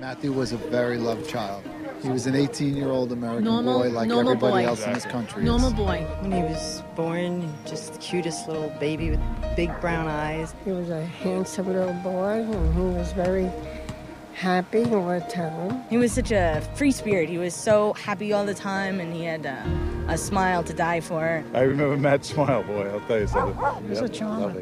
Matthew was a very loved child. He was an 18 year old American Normal- boy like normal everybody boy. else in this country. is. Normal boy. When he was born, just the cutest little baby with big brown eyes. He was a handsome little boy, and he was very happy all the time. He was such a free spirit. He was so happy all the time, and he had a, a smile to die for. I remember Matt's Smile, boy, I'll tell you something. He was a charmer.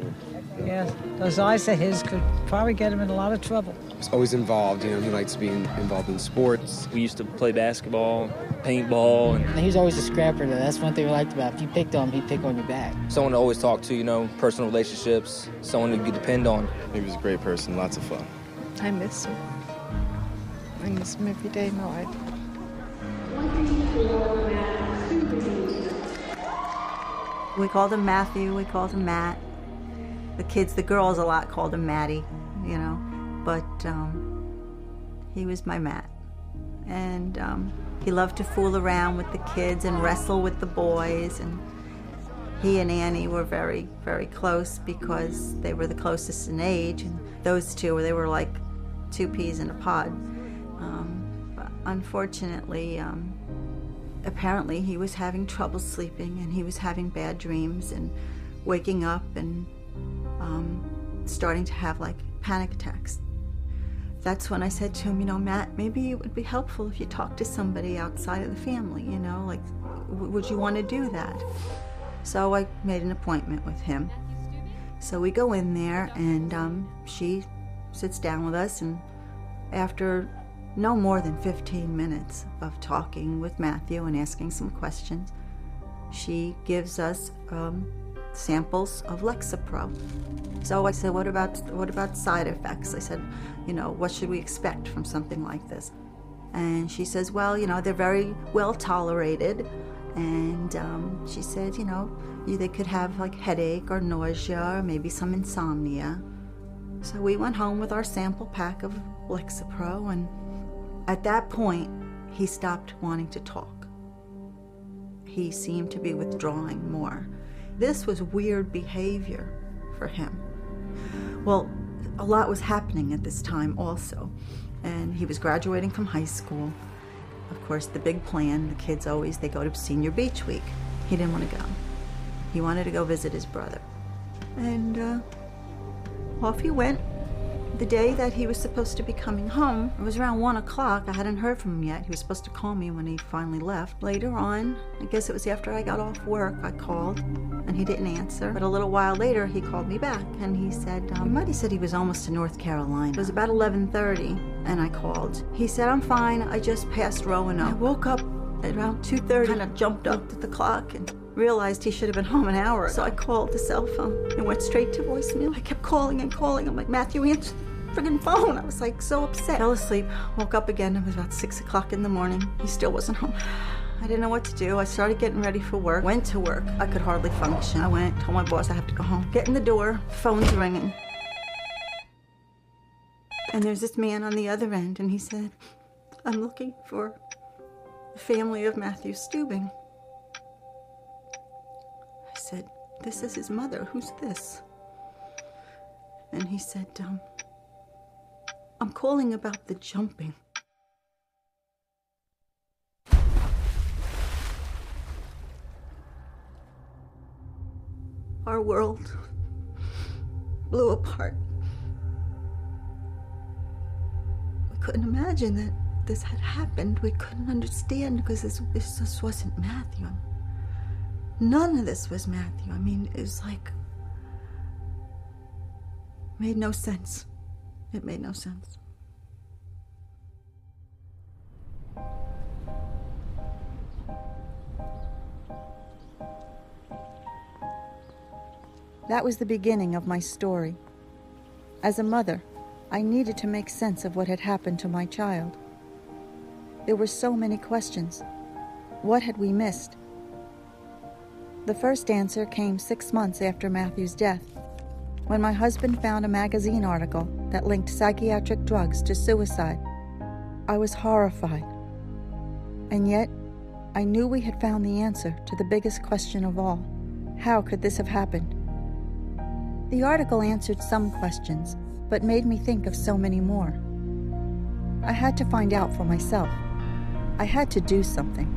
Lovely. Yes, those eyes of his could probably get him in a lot of trouble. He's always involved. You know, he likes being involved in sports. We used to play basketball, paintball, and He was always a scrapper, though. That's one thing we liked about him. If you picked on him, he'd pick on your back. someone to always talk to, you know, personal relationships, someone to depend on. He was a great person, lots of fun. I miss him. I miss him every day of my life. We called him Matthew, we called him Matt. The kids, the girls a lot called him Matty, you know, but um, he was my Matt. And um, he loved to fool around with the kids and wrestle with the boys. And he and Annie were very, very close because they were the closest in age. And those two, they were like two peas in a pod. Um, but unfortunately, um, apparently he was having trouble sleeping and he was having bad dreams and waking up and um, starting to have like panic attacks. That's when I said to him, you know, Matt, maybe it would be helpful if you talked to somebody outside of the family, you know, like, would you want to do that? So I made an appointment with him. So we go in there and um, she sits down with us and after no more than 15 minutes of talking with Matthew and asking some questions, she gives us um, samples of Lexapro. So I said, "What about what about side effects?" I said, "You know, what should we expect from something like this?" And she says, "Well, you know, they're very well tolerated." And um, she said, "You know, they could have like headache or nausea or maybe some insomnia." So we went home with our sample pack of Lexapro, and at that point, he stopped wanting to talk. He seemed to be withdrawing more. This was weird behavior for him. Well, a lot was happening at this time also, and he was graduating from high school. Of course, the big plan, the kids always, they go to senior beach week. He didn't want to go. He wanted to go visit his brother. And uh, off he went. The day that he was supposed to be coming home, it was around one o'clock. I hadn't heard from him yet. He was supposed to call me when he finally left. Later on, I guess it was after I got off work, I called and he didn't answer. But a little while later, he called me back and he said, um, have said he was almost to North Carolina. It was about 11:30, and I called. He said, "I'm fine. I just passed Roanoke." I woke up at around 2:30. Kind of jumped up at the clock and realized he should have been home an hour. ago. So I called the cell phone and went straight to voicemail. I kept calling and calling. I'm like, Matthew, answer the friggin' phone. I was like so upset. Fell asleep. Woke up again. It was about six o'clock in the morning. He still wasn't home. I didn't know what to do. I started getting ready for work. Went to work. I could hardly function. I went, told my boss I have to go home. Get in the door. Phone's ringing. And there's this man on the other end, and he said, I'm looking for the family of Matthew Stubing. I said, This is his mother. Who's this? And he said, um, I'm calling about the jumping. Our world blew apart. We couldn't imagine that this had happened. We couldn't understand because this, this just wasn't Matthew. None of this was Matthew. I mean, it was like. made no sense. It made no sense. That was the beginning of my story. As a mother, I needed to make sense of what had happened to my child. There were so many questions. What had we missed? The first answer came six months after Matthew's death, when my husband found a magazine article that linked psychiatric drugs to suicide. I was horrified. And yet, I knew we had found the answer to the biggest question of all how could this have happened? The article answered some questions, but made me think of so many more. I had to find out for myself. I had to do something.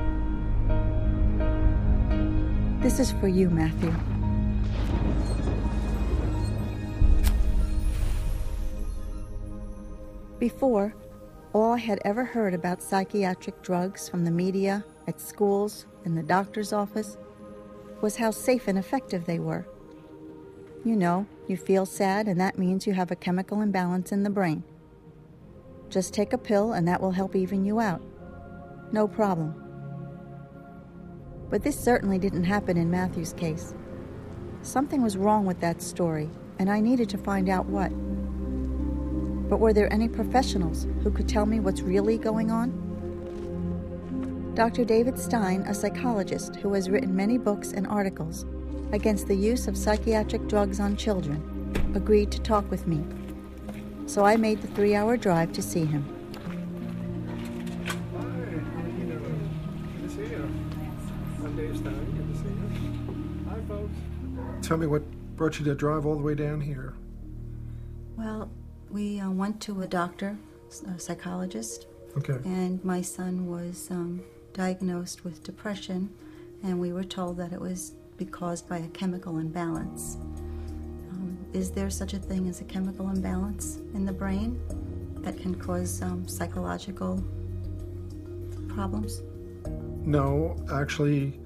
This is for you, Matthew. Before, all I had ever heard about psychiatric drugs from the media, at schools, in the doctor's office, was how safe and effective they were. You know, you feel sad, and that means you have a chemical imbalance in the brain. Just take a pill, and that will help even you out. No problem. But this certainly didn't happen in Matthew's case. Something was wrong with that story, and I needed to find out what. But were there any professionals who could tell me what's really going on? Dr. David Stein, a psychologist who has written many books and articles against the use of psychiatric drugs on children, agreed to talk with me. So I made the three hour drive to see him. Tell me what brought you to drive all the way down here. Well, we uh, went to a doctor, a psychologist, Okay. and my son was um, diagnosed with depression, and we were told that it was be caused by a chemical imbalance. Um, is there such a thing as a chemical imbalance in the brain that can cause um, psychological problems? No, actually,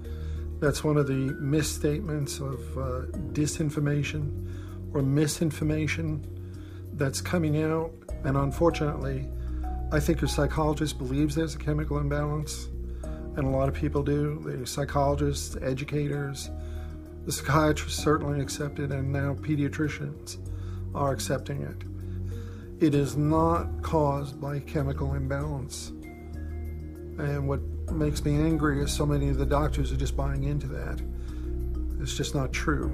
that's one of the misstatements of uh, disinformation or misinformation that's coming out. And unfortunately, I think your psychologist believes there's a chemical imbalance, and a lot of people do. The psychologists, educators, the psychiatrists certainly accept it, and now pediatricians are accepting it. It is not caused by chemical imbalance. And what makes me angry is so many of the doctors are just buying into that. It's just not true.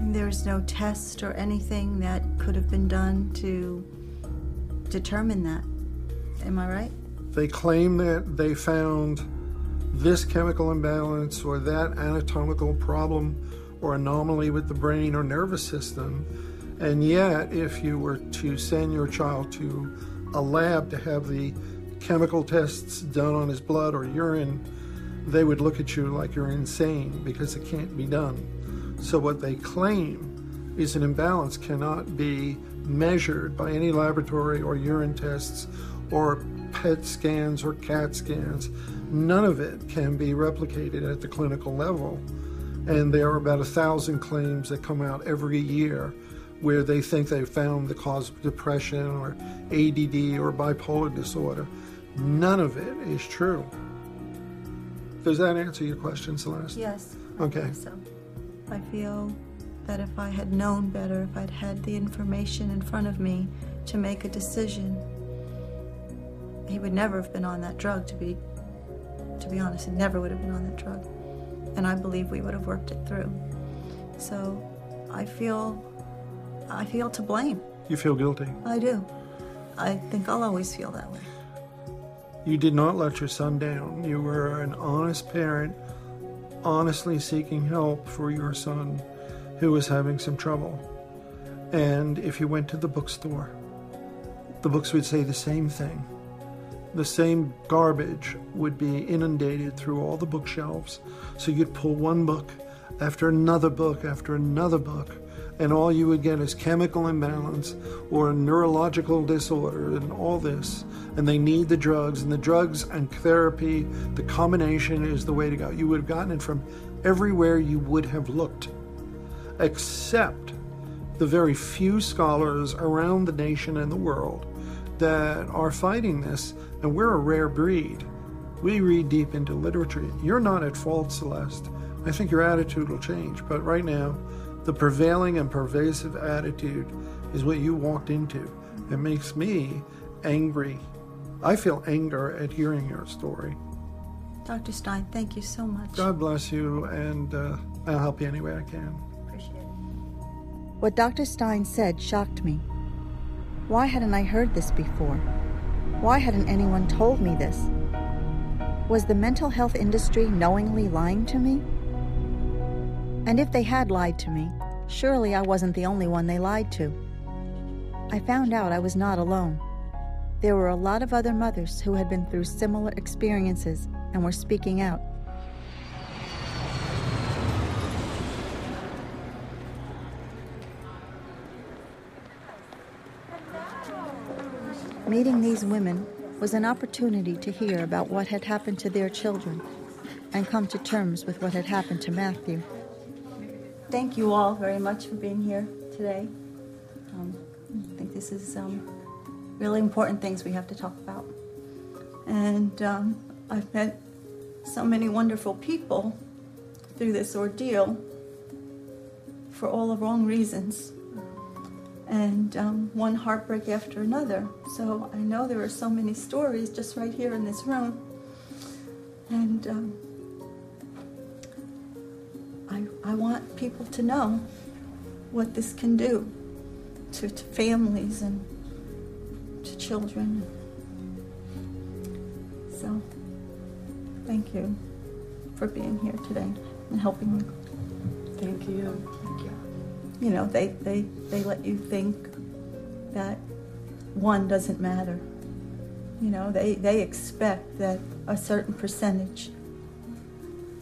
There's no test or anything that could have been done to determine that. Am I right? They claim that they found this chemical imbalance or that anatomical problem or anomaly with the brain or nervous system. And yet, if you were to send your child to a lab to have the chemical tests done on his blood or urine, they would look at you like you're insane because it can't be done. So, what they claim is an imbalance cannot be measured by any laboratory or urine tests or PET scans or CAT scans. None of it can be replicated at the clinical level. And there are about a thousand claims that come out every year where they think they've found the cause of depression or ADD or bipolar disorder. None of it is true. Does that answer your question, Celeste? Yes. Okay. So I feel that if I had known better, if I'd had the information in front of me to make a decision, he would never have been on that drug to be to be honest, he never would have been on that drug. And I believe we would have worked it through. So I feel I feel to blame. You feel guilty. I do. I think I'll always feel that way. You did not let your son down. You were an honest parent, honestly seeking help for your son who was having some trouble. And if you went to the bookstore, the books would say the same thing. The same garbage would be inundated through all the bookshelves. So you'd pull one book after another book after another book, and all you would get is chemical imbalance or a neurological disorder and all this. And they need the drugs, and the drugs and therapy, the combination is the way to go. You would have gotten it from everywhere you would have looked, except the very few scholars around the nation and the world that are fighting this, and we're a rare breed. We read deep into literature. You're not at fault, Celeste. I think your attitude will change, but right now, the prevailing and pervasive attitude is what you walked into. It makes me angry. I feel anger at hearing your story. Dr. Stein, thank you so much. God bless you, and uh, I'll help you any way I can. Appreciate it. What Dr. Stein said shocked me. Why hadn't I heard this before? Why hadn't anyone told me this? Was the mental health industry knowingly lying to me? And if they had lied to me, surely I wasn't the only one they lied to. I found out I was not alone. There were a lot of other mothers who had been through similar experiences and were speaking out. Meeting these women was an opportunity to hear about what had happened to their children and come to terms with what had happened to Matthew. Thank you all very much for being here today. Um, I think this is um, really important things we have to talk about. And um, I've met so many wonderful people through this ordeal for all the wrong reasons and um, one heartbreak after another. So I know there are so many stories just right here in this room. And um, I, I want people to know what this can do to, to families and to children. So thank you for being here today and helping me. Thank you. Thank you. You know, they, they, they let you think that one doesn't matter. You know, they, they expect that a certain percentage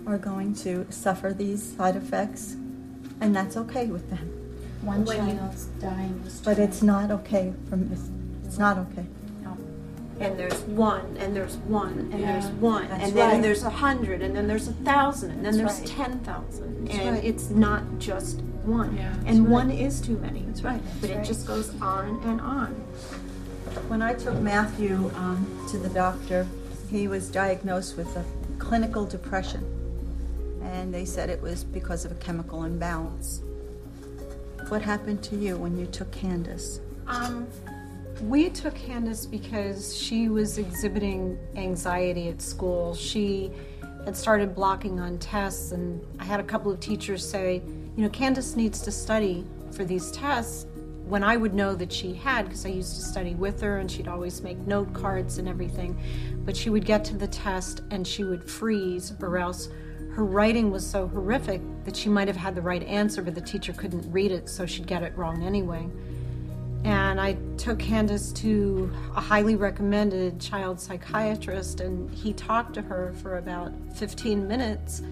are going to suffer these side effects, and that's okay with them. One child's dying. But it's not okay from this. It's not okay. And there's one, and there's one, and Yeah. there's one, That's and then right. there's a hundred, and then there's a thousand, and then That's there's right. ten thousand, and right. it's not just one. That's And right. one is too many. That's right. But it just goes on and on. When I took Matthew um, to the doctor, he was diagnosed with a clinical depression, and they said it was because of a chemical imbalance. What happened to you when you took Candace? Um, we took Candace because she was exhibiting anxiety at school. She had started blocking on tests, and I had a couple of teachers say, you know, Candace needs to study for these tests. When I would know that she had, because I used to study with her and she'd always make note cards and everything, but she would get to the test and she would freeze, or else her writing was so horrific that she might have had the right answer, but the teacher couldn't read it, so she'd get it wrong anyway. And I took Candace to a highly recommended child psychiatrist, and he talked to her for about 15 minutes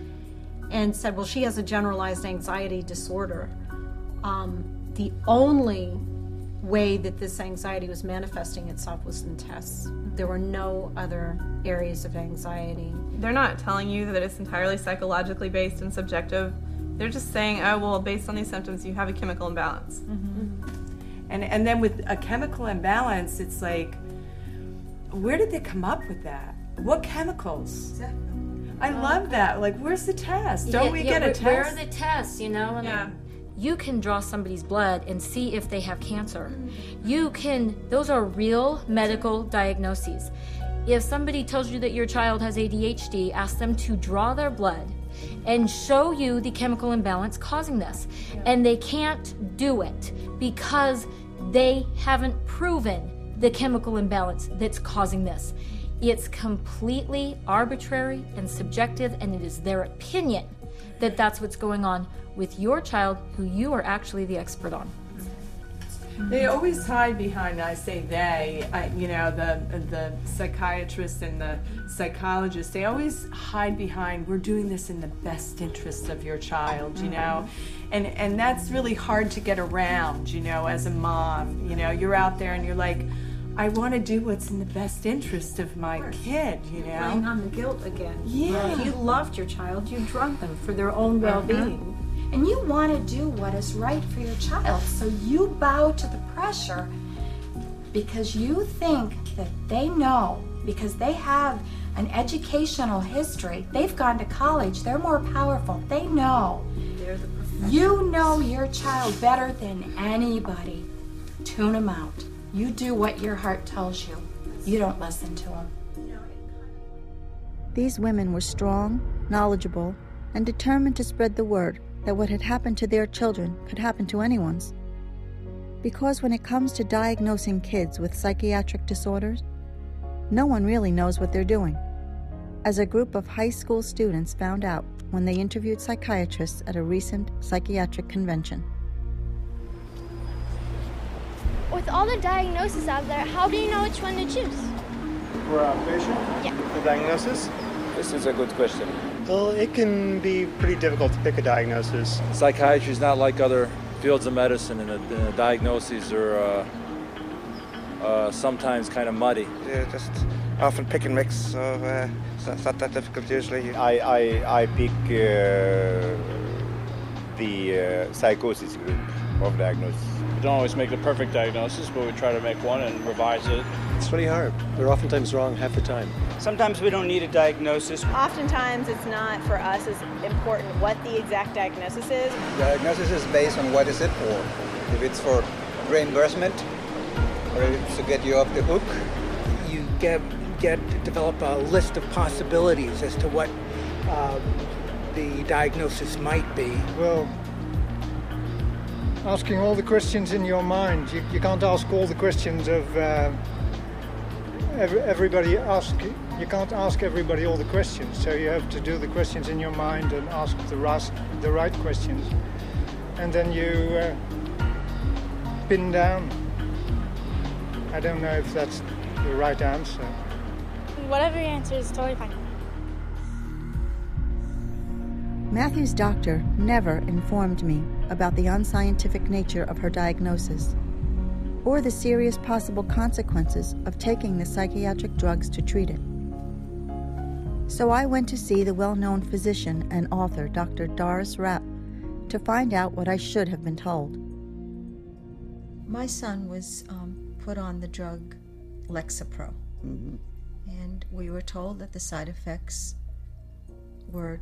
and said, Well, she has a generalized anxiety disorder. Um, the only way that this anxiety was manifesting itself was in tests. There were no other areas of anxiety. They're not telling you that it's entirely psychologically based and subjective. They're just saying, oh, well, based on these symptoms, you have a chemical imbalance. And and then with a chemical imbalance, it's like, where did they come up with that? What chemicals? I love that. Like, where's the test? Don't Yeah, we yeah, get a where- test? Where are the tests, you know? And Yeah. You can draw somebody's blood and see if they have cancer. Mm-hmm. You can, those are real medical diagnoses. If somebody tells you that your child has ADHD, ask them to draw their blood and show you the chemical imbalance causing this. And they can't do it because they haven't proven the chemical imbalance that's causing this. It's completely arbitrary and subjective, and it is their opinion that that's what's going on with your child, who you are actually the expert on. They always hide behind. I say they. I, you know, the the psychiatrists and the psychologists. They always hide behind. We're doing this in the best interest of your child. You know, and and that's really hard to get around. You know, as a mom. You know, you're out there and you're like, I want to do what's in the best interest of my kid. You know. Playing know. on the guilt again. Yeah. If you loved your child, you drug them for their own uh-huh. well being. And you want to do what is right for your child. So you bow to the pressure because you think that they know, because they have an educational history, they've gone to college, they're more powerful, they know. They're the You know your child better than anybody. Tune them out. You do what your heart tells you. You don't listen to them. These women were strong, knowledgeable, and determined to spread the word that what had happened to their children could happen to anyone's. Because when it comes to diagnosing kids with psychiatric disorders, no one really knows what they're doing, as a group of high school students found out when they interviewed psychiatrists at a recent psychiatric convention. Oi, with all the diagnoses out there, how do you know which one to choose? For a patient? Yeah. The diagnosis? This is a good question. Well, it can be pretty difficult to pick a diagnosis. Psychiatry is not like other fields of medicine, and the, the diagnoses are uh, uh, sometimes kind of muddy. Yeah, just often pick and mix, so uh, it's not that difficult usually. I, I, I pick uh, the uh, psychosis group of diagnosis. We don't always make the perfect diagnosis, but we try to make one and revise it. It's pretty hard. We're oftentimes wrong half the time. Sometimes we don't need a diagnosis. Oftentimes it's not for us as important what the exact diagnosis is. Diagnosis is based on what is it for. If it's for reimbursement or if it's to get you off the hook. You get get develop a list of possibilities as to what uh, the diagnosis might be. Well, asking all the questions in your mind. You, you can't ask all the questions of uh, every, everybody. Ask you can't ask everybody all the questions. So you have to do the questions in your mind and ask the ras- the right questions, and then you uh, pin down. I don't know if that's the right answer. Whatever your answer is, totally fine. Matthew's doctor never informed me about the unscientific nature of her diagnosis or the serious possible consequences of taking the psychiatric drugs to treat it. So I went to see the well known physician and author, Dr. Doris Rapp, to find out what I should have been told. My son was um, put on the drug Lexapro, Mm-hmm. and we were told that the side effects were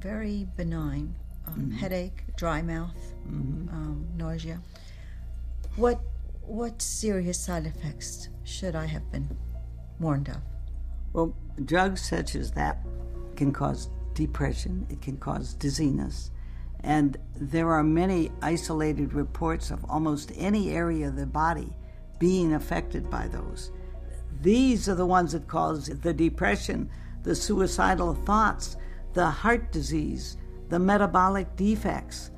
very benign um, Mhm. headache, dry mouth, Mhm. um, nausea. What, what serious side effects should I have been warned of? Well, drugs such as that can cause depression, it can cause dizziness, and there are many isolated reports of almost any area of the body being affected by those. These are the ones that cause the depression, the suicidal thoughts, the heart disease, the metabolic defects.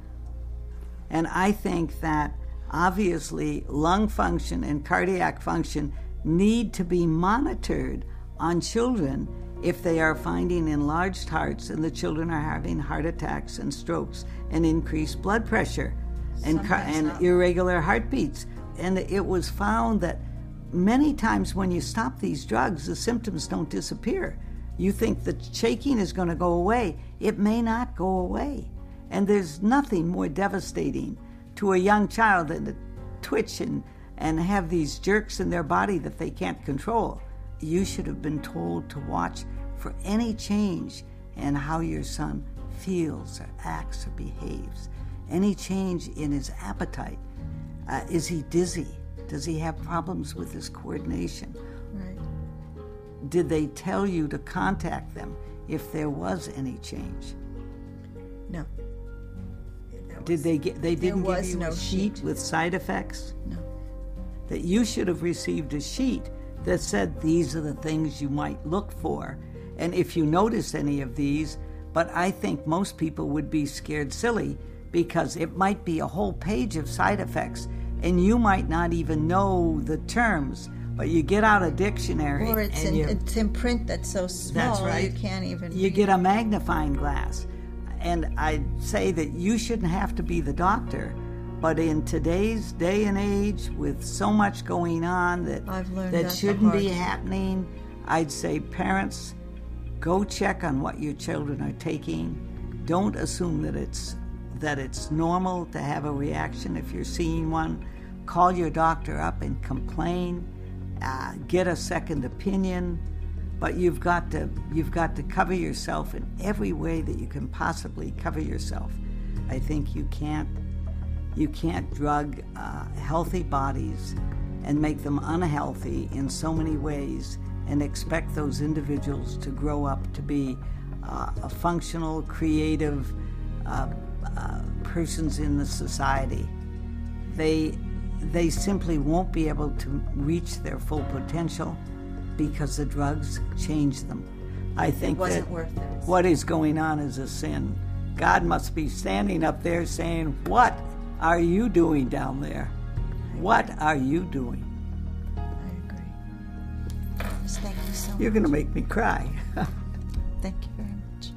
And I think that obviously lung function and cardiac function need to be monitored on children if they are finding enlarged hearts and the children are having heart attacks and strokes and increased blood pressure and, car- and not. irregular heartbeats. And it was found that many times when you stop these drugs, the symptoms don't disappear. You think the shaking is going to go away. It may not go away. And there's nothing more devastating to a young child than to twitch and, and have these jerks in their body that they can't control. You should have been told to watch for any change in how your son feels or acts or behaves. Any change in his appetite. Uh, is he dizzy? Does he have problems with his coordination? Did they tell you to contact them if there was any change? No. Did they get? They didn't give you no a sheet, with side effects. No. That you should have received a sheet that said these are the things you might look for, and if you notice any of these. But I think most people would be scared silly because it might be a whole page of side effects, and you might not even know the terms. But you get out a dictionary, Or it's in, you, it's in print that's so small that's right. you can't even You read get a magnifying glass. And I'd say that you shouldn't have to be the doctor. But in today's day and age, with so much going on that, I've learned that that shouldn't be happening, I'd say parents, go check on what your children are taking. Don't assume that it's that it's normal to have a reaction if you're seeing one. Call your doctor up and complain. Uh, get a second opinion but you've got to you've got to cover yourself in every way that you can possibly cover yourself. I think you can't you can't drug uh, healthy bodies and make them unhealthy in so many ways and expect those individuals to grow up to be uh, a functional, creative uh, uh, persons in the society. They they simply won't be able to reach their full potential because the drugs change them. I think wasn't that worth it. what is going on is a sin. God must be standing up there saying, What are you doing down there? What are you doing? Thank you so much. You're going to make me cry. Thank you very much.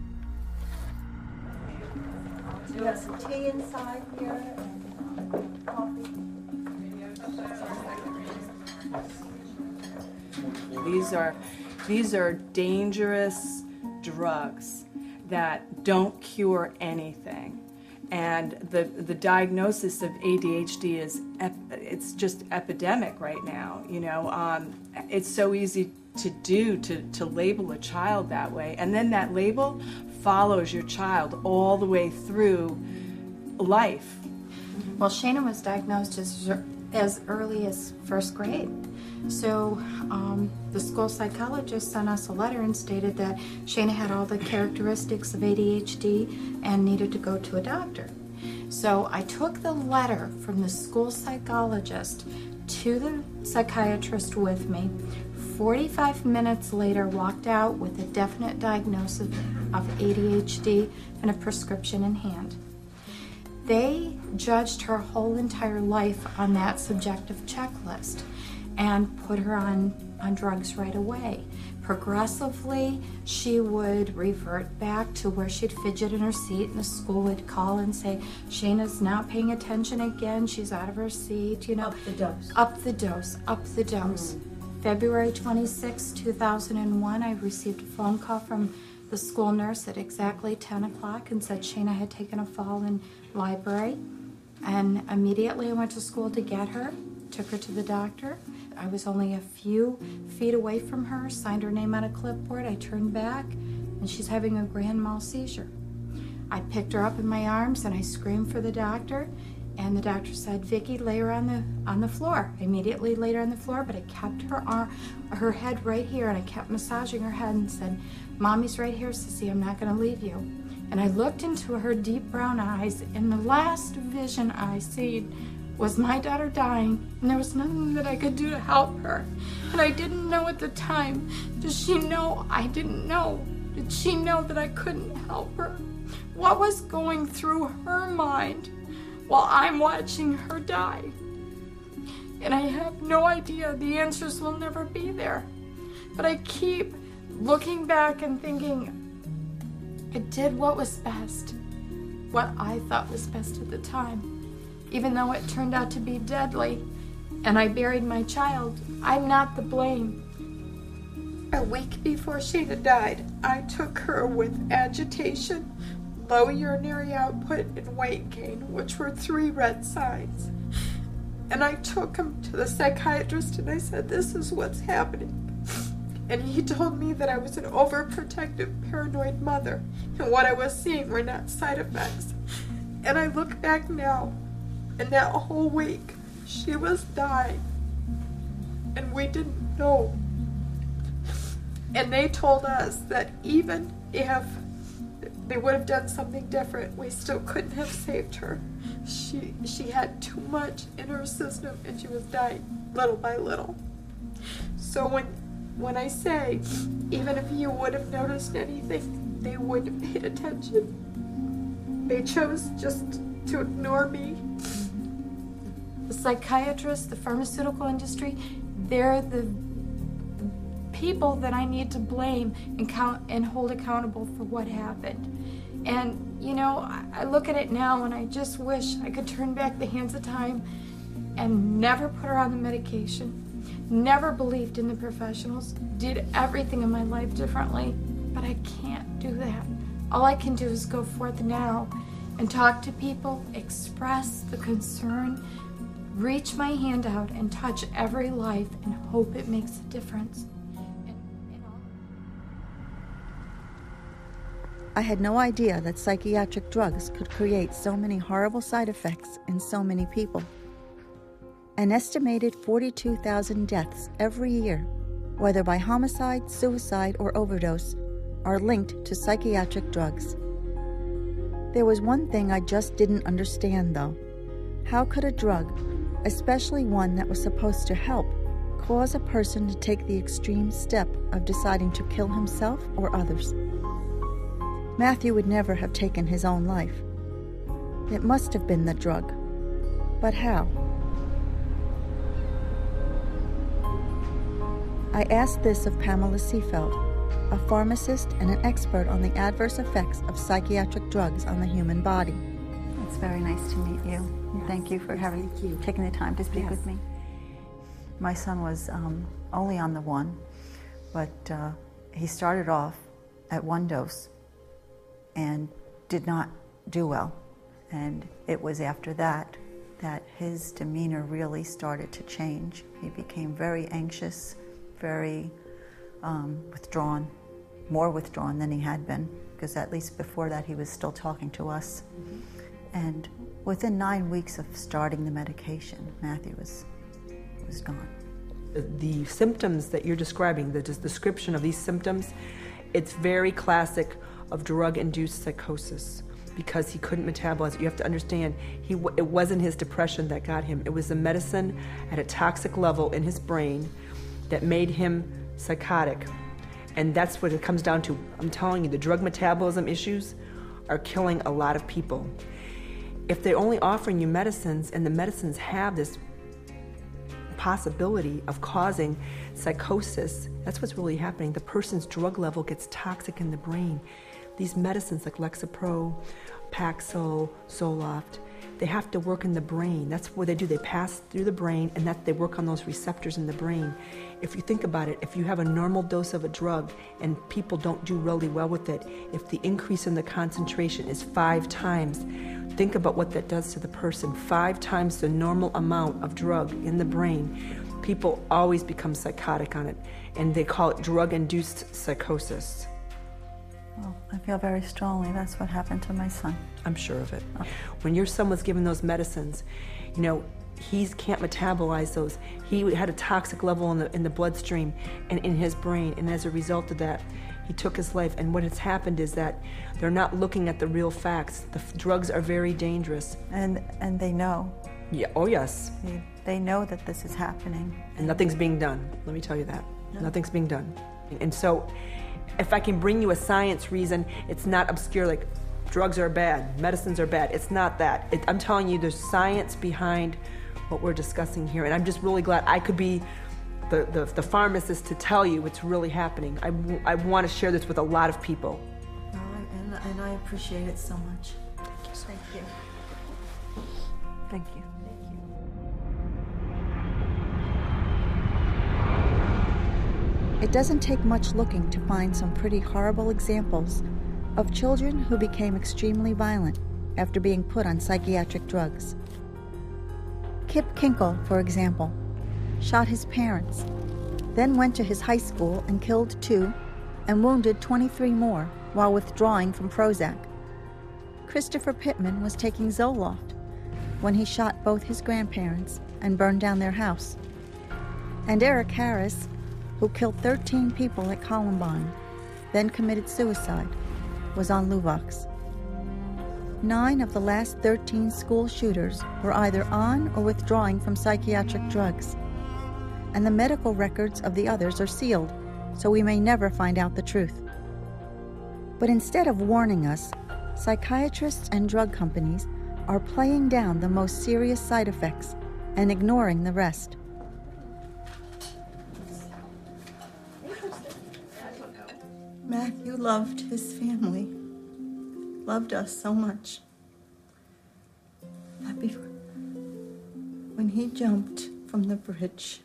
You have some tea inside here and um, coffee. These are these are dangerous drugs that don't cure anything. And the, the diagnosis of ADHD is ep- it's just epidemic right now. You know, um, it's so easy to do to, to label a child that way, and then that label follows your child all the way through life. Well, Shayna was diagnosed as, as early as first grade. So um, the school psychologist sent us a letter and stated that Shayna had all the characteristics of ADHD and needed to go to a doctor. So I took the letter from the school psychologist to the psychiatrist with me. 45 minutes later, walked out with a definite diagnosis of ADHD and a prescription in hand. They judged her whole entire life on that subjective checklist and put her on, on drugs right away. Progressively, she would revert back to where she'd fidget in her seat, and the school would call and say, Shayna's not paying attention again, she's out of her seat, you know. Up the dose. Up the dose, up the dose. Mm-hmm. February 26, 2001, I received a phone call from the school nurse at exactly 10 o'clock and said Shayna had taken a fall in library. And immediately I went to school to get her, took her to the doctor. I was only a few feet away from her, signed her name on a clipboard. I turned back, and she's having a grand mal seizure. I picked her up in my arms and I screamed for the doctor. And the doctor said, "Vicky, lay her on the on the floor." I immediately laid her on the floor, but I kept her arm, her head right here, and I kept massaging her head and said, "Mommy's right here, Sissy. I'm not going to leave you." And I looked into her deep brown eyes, and the last vision I seen was my daughter dying, and there was nothing that I could do to help her. And I didn't know at the time. Does she know I didn't know? Did she know that I couldn't help her? What was going through her mind while I'm watching her die? And I have no idea. The answers will never be there. But I keep looking back and thinking, I did what was best, what I thought was best at the time even though it turned out to be deadly, and I buried my child. I'm not the blame. A week before Sheena died, I took her with agitation, low urinary output, and weight gain, which were three red signs. And I took him to the psychiatrist and I said, This is what's happening. And he told me that I was an overprotective, paranoid mother, and what I was seeing were not side effects. And I look back now and that whole week, she was dying. And we didn't know. And they told us that even if they would have done something different, we still couldn't have saved her. She she had too much in her system and she was dying little by little. So when when I say even if you would have noticed anything, they wouldn't have paid attention. They chose just to ignore me the psychiatrists, the pharmaceutical industry, they're the people that I need to blame and count and hold accountable for what happened. And you know, I look at it now and I just wish I could turn back the hands of time and never put her on the medication. Never believed in the professionals. Did everything in my life differently, but I can't do that. All I can do is go forth now and talk to people, express the concern, reach my hand out and touch every life and hope it makes a difference. I had no idea that psychiatric drugs could create so many horrible side effects in so many people. An estimated 42,000 deaths every year, whether by homicide, suicide, or overdose, are linked to psychiatric drugs. There was one thing I just didn't understand, though. How could a drug especially one that was supposed to help, cause a person to take the extreme step of deciding to kill himself or others. Matthew would never have taken his own life. It must have been the drug. But how? I asked this of Pamela Seefeld, a pharmacist and an expert on the adverse effects of psychiatric drugs on the human body. It's very nice to meet you. And Thank you for having taking the time to speak with me. My son was um, only on the one, but uh, he started off at one dose and did not do well. And it was after that that his demeanor really started to change. He became very anxious, very um, withdrawn, more withdrawn than he had been, because at least before that he was still talking to us. And within nine weeks of starting the medication, Matthew was was gone. the symptoms that you're describing, the description of these symptoms, it's very classic of drug-induced psychosis because he couldn't metabolize it. You have to understand, he it wasn't his depression that got him. It was the medicine at a toxic level in his brain that made him psychotic. And that's what it comes down to. I'm telling you, the drug metabolism issues are killing a lot of people. If they're only offering you medicines and the medicines have this possibility of causing psychosis. That's what's really happening. The person's drug level gets toxic in the brain. These medicines like Lexapro, Paxil, Zoloft, they have to work in the brain. That's what they do. They pass through the brain and that they work on those receptors in the brain. If you think about it, if you have a normal dose of a drug and people don't do really well with it, if the increase in the concentration is five times, think about what that does to the person. Five times the normal amount of drug in the brain. People always become psychotic on it, and they call it drug induced psychosis. Well, I feel very strongly that's what happened to my son. I'm sure of it. When your son was given those medicines, you know, he can't metabolize those. He had a toxic level in the, in the bloodstream and in his brain, and as a result of that, he took his life. And what has happened is that they're not looking at the real facts. The f- drugs are very dangerous. And and they know. Yeah. Oh yes. They, they know that this is happening. And nothing's being done. Let me tell you that. Nothing's being done. And so, if I can bring you a science reason, it's not obscure like drugs are bad, medicines are bad. It's not that. It, I'm telling you, there's science behind what we're discussing here. And I'm just really glad I could be the, the, the pharmacist to tell you what's really happening. I, w- I want to share this with a lot of people. No, and, and I appreciate it so much. Thank you. Thank you. Thank you. It doesn't take much looking to find some pretty horrible examples of children who became extremely violent after being put on psychiatric drugs. Kip Kinkel, for example, shot his parents, then went to his high school and killed two and wounded 23 more while withdrawing from Prozac. Christopher Pittman was taking Zoloft when he shot both his grandparents and burned down their house. And Eric Harris, who killed 13 people at Columbine, then committed suicide, was on Luvox. Nine of the last 13 school shooters were either on or withdrawing from psychiatric drugs. And the medical records of the others are sealed, so we may never find out the truth. But instead of warning us, psychiatrists and drug companies are playing down the most serious side effects and ignoring the rest. Matthew loved his family, loved us so much. That before, when he jumped from the bridge,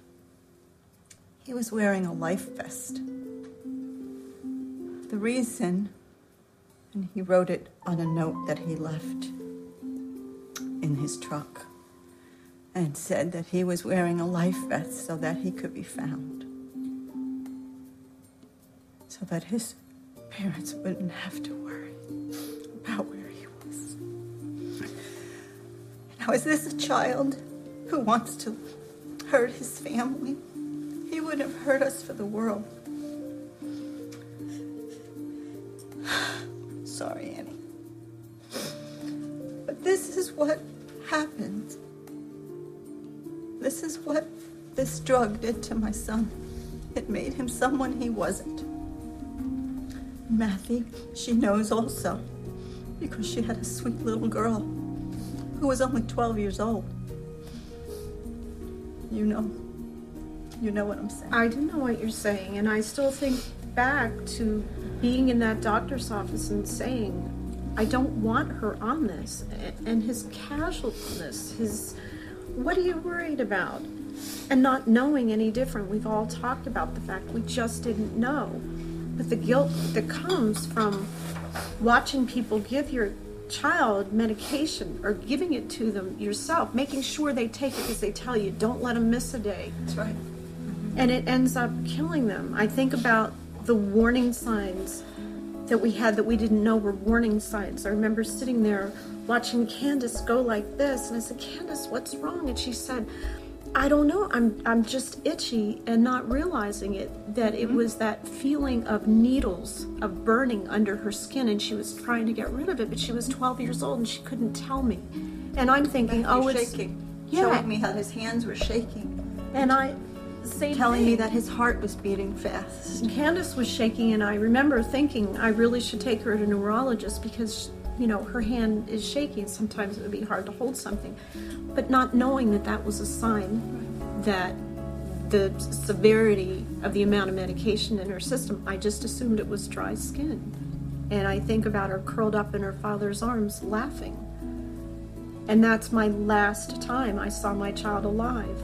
he was wearing a life vest. The reason, and he wrote it on a note that he left in his truck, and said that he was wearing a life vest so that he could be found so that his parents wouldn't have to worry about where he was. Now, is this a child who wants to hurt his family? He wouldn't have hurt us for the world. Sorry, Annie. But this is what happens. This is what this drug did to my son. It made him someone he wasn't. Matthew, she knows also, because she had a sweet little girl who was only 12 years old. You know. You know what I'm saying? I do know what you're saying, and I still think back to being in that doctor's office and saying, I don't want her on this. And his casualness, his, what are you worried about? And not knowing any different. We've all talked about the fact we just didn't know. But the guilt that comes from watching people give your child medication or giving it to them yourself, making sure they take it because they tell you, don't let them miss a day. That's right. Mm-hmm. And it ends up killing them. I think about the warning signs that we had that we didn't know were warning signs. I remember sitting there watching Candace go like this, and I said, Candace, what's wrong? And she said, I don't know. I'm I'm just itchy and not realizing it that it mm-hmm. was that feeling of needles of burning under her skin and she was trying to get rid of it, but she was mm-hmm. 12 years old and she couldn't tell me. And I'm thinking, oh, it's shaking. Yeah. Showing me how his hands were shaking. And I say telling me that his heart was beating fast. Candace was shaking, and I remember thinking I really should take her to a neurologist because, you know, her hand is shaking. Sometimes it would be hard to hold something. But not knowing that that was a sign that the severity of the amount of medication in her system, I just assumed it was dry skin. And I think about her curled up in her father's arms laughing. And that's my last time I saw my child alive.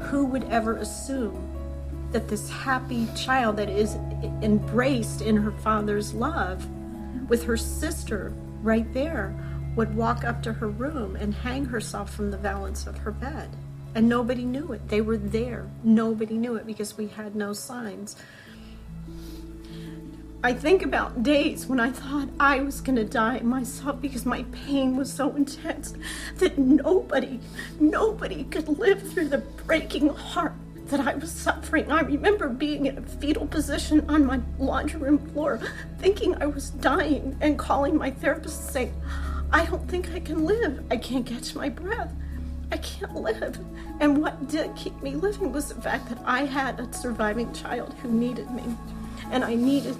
Who would ever assume that this happy child that is embraced in her father's love with her sister right there would walk up to her room and hang herself from the valance of her bed? And nobody knew it. They were there. Nobody knew it because we had no signs. I think about days when I thought I was going to die myself because my pain was so intense that nobody, nobody could live through the breaking heart that I was suffering. I remember being in a fetal position on my laundry room floor, thinking I was dying, and calling my therapist saying, I don't think I can live. I can't catch my breath. I can't live. And what did keep me living was the fact that I had a surviving child who needed me. And I needed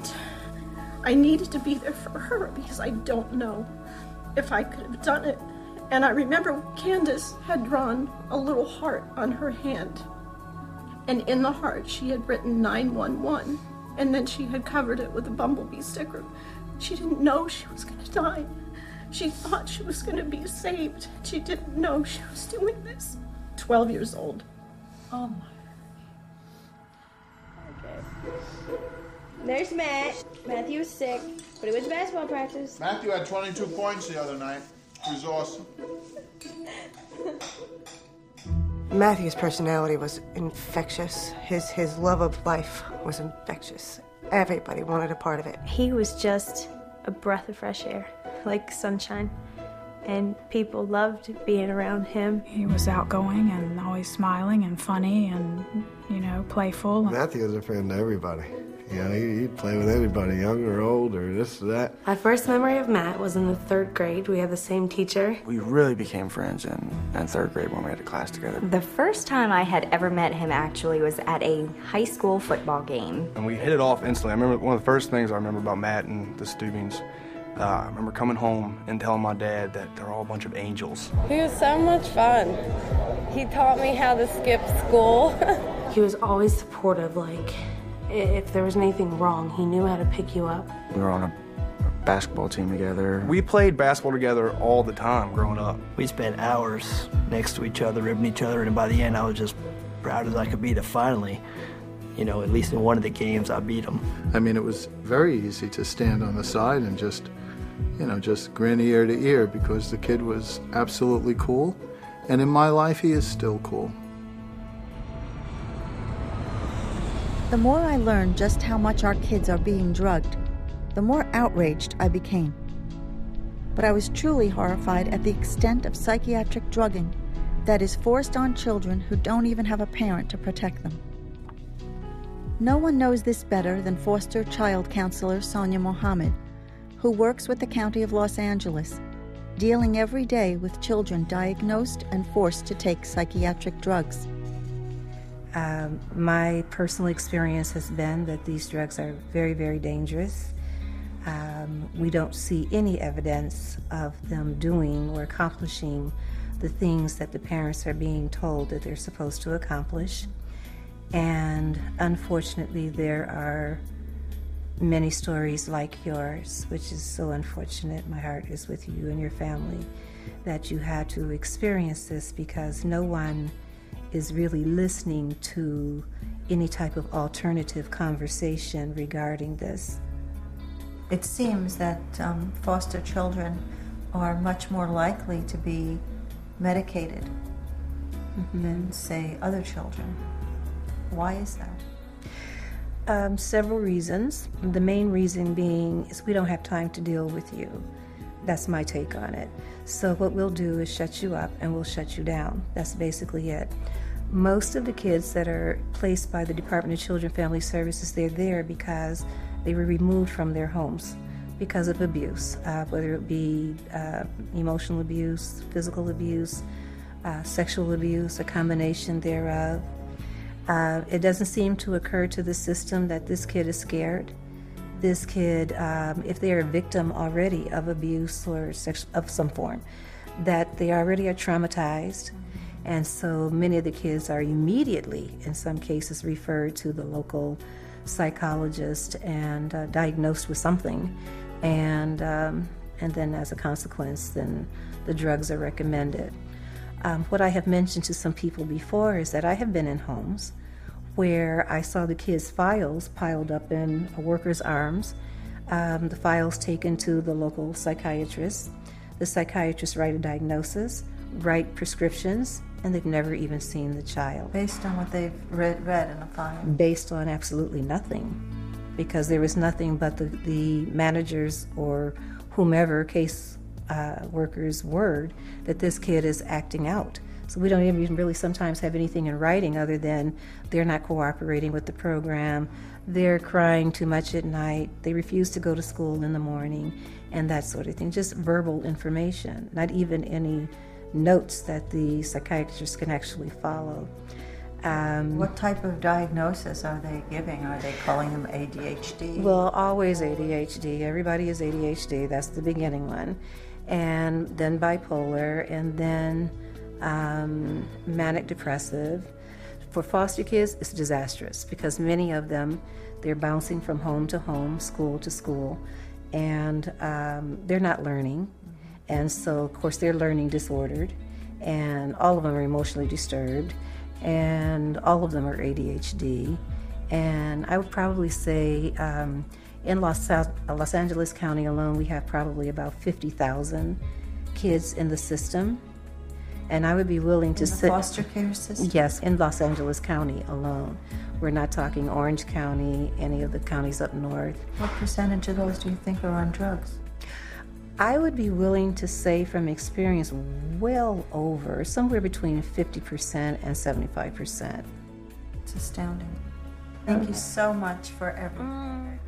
I needed to be there for her because I don't know if I could have done it. And I remember Candace had drawn a little heart on her hand. And in the heart she had written 911 and then she had covered it with a bumblebee sticker. She didn't know she was going to die. She thought she was going to be saved. She didn't know she was doing this. 12 years old. Oh my. There's Matt. Matthew was sick, but he went to basketball practice. Matthew had 22 points the other night. It was awesome. Matthew's personality was infectious. His his love of life was infectious. Everybody wanted a part of it. He was just a breath of fresh air, like sunshine. And people loved being around him. He was outgoing and always smiling and funny and, you know, playful. Matthew was a friend to everybody. You know, he- he'd play with anybody, young or old, or this or that. My first memory of Matt was in the third grade. We had the same teacher. We really became friends in, in third grade when we had a class together. The first time I had ever met him actually was at a high school football game. And we hit it off instantly. I remember one of the first things I remember about Matt and the Steubings. Uh, I remember coming home and telling my dad that they're all a bunch of angels. He was so much fun. He taught me how to skip school. He was always supportive. Like, i- if there was anything wrong, he knew how to pick you up. We were on a basketball team together. We played basketball together all the time growing up. We spent hours next to each other, ribbing each other, and by the end, I was just proud as I could be to finally, you know, at least in one of the games, I beat him. I mean, it was very easy to stand on the side and just, you know, just grin ear to ear because the kid was absolutely cool. And in my life, he is still cool. The more I learned just how much our kids are being drugged, the more outraged I became. But I was truly horrified at the extent of psychiatric drugging that is forced on children who don't even have a parent to protect them. No one knows this better than foster child counselor Sonia Mohammed, who works with the County of Los Angeles, dealing every day with children diagnosed and forced to take psychiatric drugs. Um, my personal experience has been that these drugs are very, very dangerous. Um, we don't see any evidence of them doing or accomplishing the things that the parents are being told that they're supposed to accomplish. And unfortunately, there are many stories like yours, which is so unfortunate. My heart is with you and your family that you had to experience this because no one is really listening to any type of alternative conversation regarding this. It seems that um, foster children are much more likely to be medicated mm-hmm. than, say, other children. Why is that? Um, several reasons. The main reason being is we don't have time to deal with you. That's my take on it. So, what we'll do is shut you up and we'll shut you down. That's basically it. Most of the kids that are placed by the Department of Children and Family Services, they're there because they were removed from their homes because of abuse, uh, whether it be uh, emotional abuse, physical abuse, uh, sexual abuse, a combination thereof. Uh, it doesn't seem to occur to the system that this kid is scared. This kid, um, if they are a victim already of abuse or sex- of some form, that they already are traumatized. And so many of the kids are immediately, in some cases, referred to the local psychologist and uh, diagnosed with something. And, um, and then, as a consequence, then the drugs are recommended. Um, what I have mentioned to some people before is that I have been in homes where I saw the kids' files piled up in a worker's arms, um, the files taken to the local psychiatrist. The psychiatrist write a diagnosis, write prescriptions, and they've never even seen the child. Based on what they've read, read in the file? Based on absolutely nothing, because there was nothing but the, the manager's or whomever case uh, worker's word that this kid is acting out. So we don't even really sometimes have anything in writing other than they're not cooperating with the program, they're crying too much at night, they refuse to go to school in the morning, and that sort of thing. Just verbal information, not even any notes that the psychiatrist can actually follow. Um, what type of diagnosis are they giving? Are they calling them ADHD? Well, always ADHD. Everybody is ADHD. That's the beginning one. And then bipolar, and then um, manic depressive. For foster kids, it's disastrous because many of them, they're bouncing from home to home, school to school, and um, they're not learning. And so, of course, they're learning disordered, and all of them are emotionally disturbed, and all of them are ADHD. And I would probably say um, in Los, Los Angeles County alone, we have probably about 50,000 kids in the system and I would be willing to sit. foster care system? Yes, in Los Angeles County alone. We're not talking Orange County, any of the counties up north. What percentage of those do you think are on drugs? I would be willing to say from experience well over, somewhere between 50% and 75%. It's astounding. Thank mm. you so much for everything. Mm.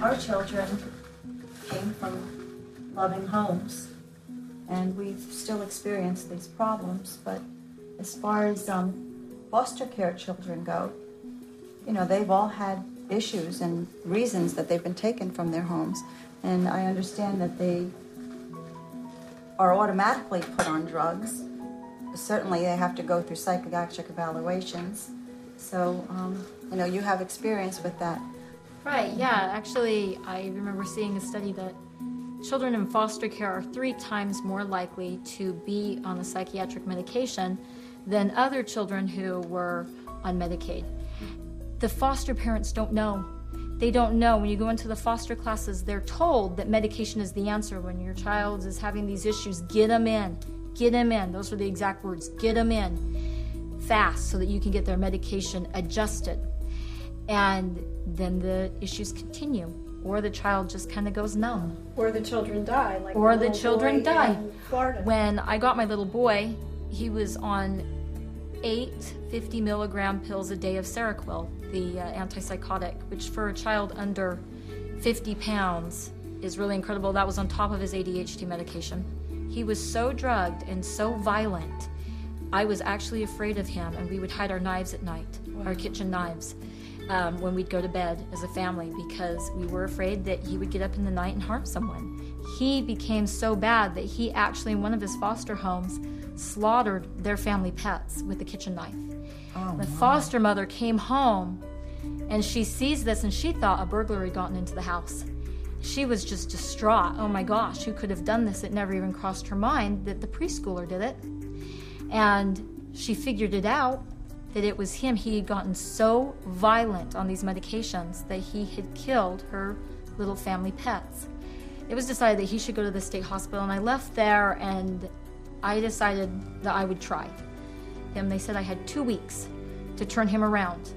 Our children came from loving homes, and we've still experienced these problems. But as far as um, foster care children go, you know, they've all had issues and reasons that they've been taken from their homes. And I understand that they are automatically put on drugs. Certainly, they have to go through psychiatric evaluations. So, um, you know, you have experience with that. Right, yeah. Actually, I remember seeing a study that children in foster care are three times more likely to be on a psychiatric medication than other children who were on Medicaid. The foster parents don't know. They don't know. When you go into the foster classes, they're told that medication is the answer. When your child is having these issues, get them in. Get them in. Those are the exact words. Get them in fast so that you can get their medication adjusted. And then the issues continue, or the child just kind of goes numb. Or the children die, like or the, the children die. When I got my little boy, he was on eight 50 milligram pills a day of Seroquel, the uh, antipsychotic, which for a child under 50 pounds is really incredible. That was on top of his ADHD medication. He was so drugged and so violent. I was actually afraid of him, and we would hide our knives at night, wow. our kitchen knives um, when we'd go to bed as a family because we were afraid that he would get up in the night and harm someone. he became so bad that he actually, in one of his foster homes, slaughtered their family pets with a kitchen knife. Oh, the foster mother came home and she sees this and she thought a burglar had gotten into the house. She was just distraught. Oh my gosh, who could have done this? It never even crossed her mind that the preschooler did it. And she figured it out that it was him. He had gotten so violent on these medications that he had killed her little family pets. It was decided that he should go to the state hospital, and I left there and I decided that I would try him. They said I had two weeks to turn him around.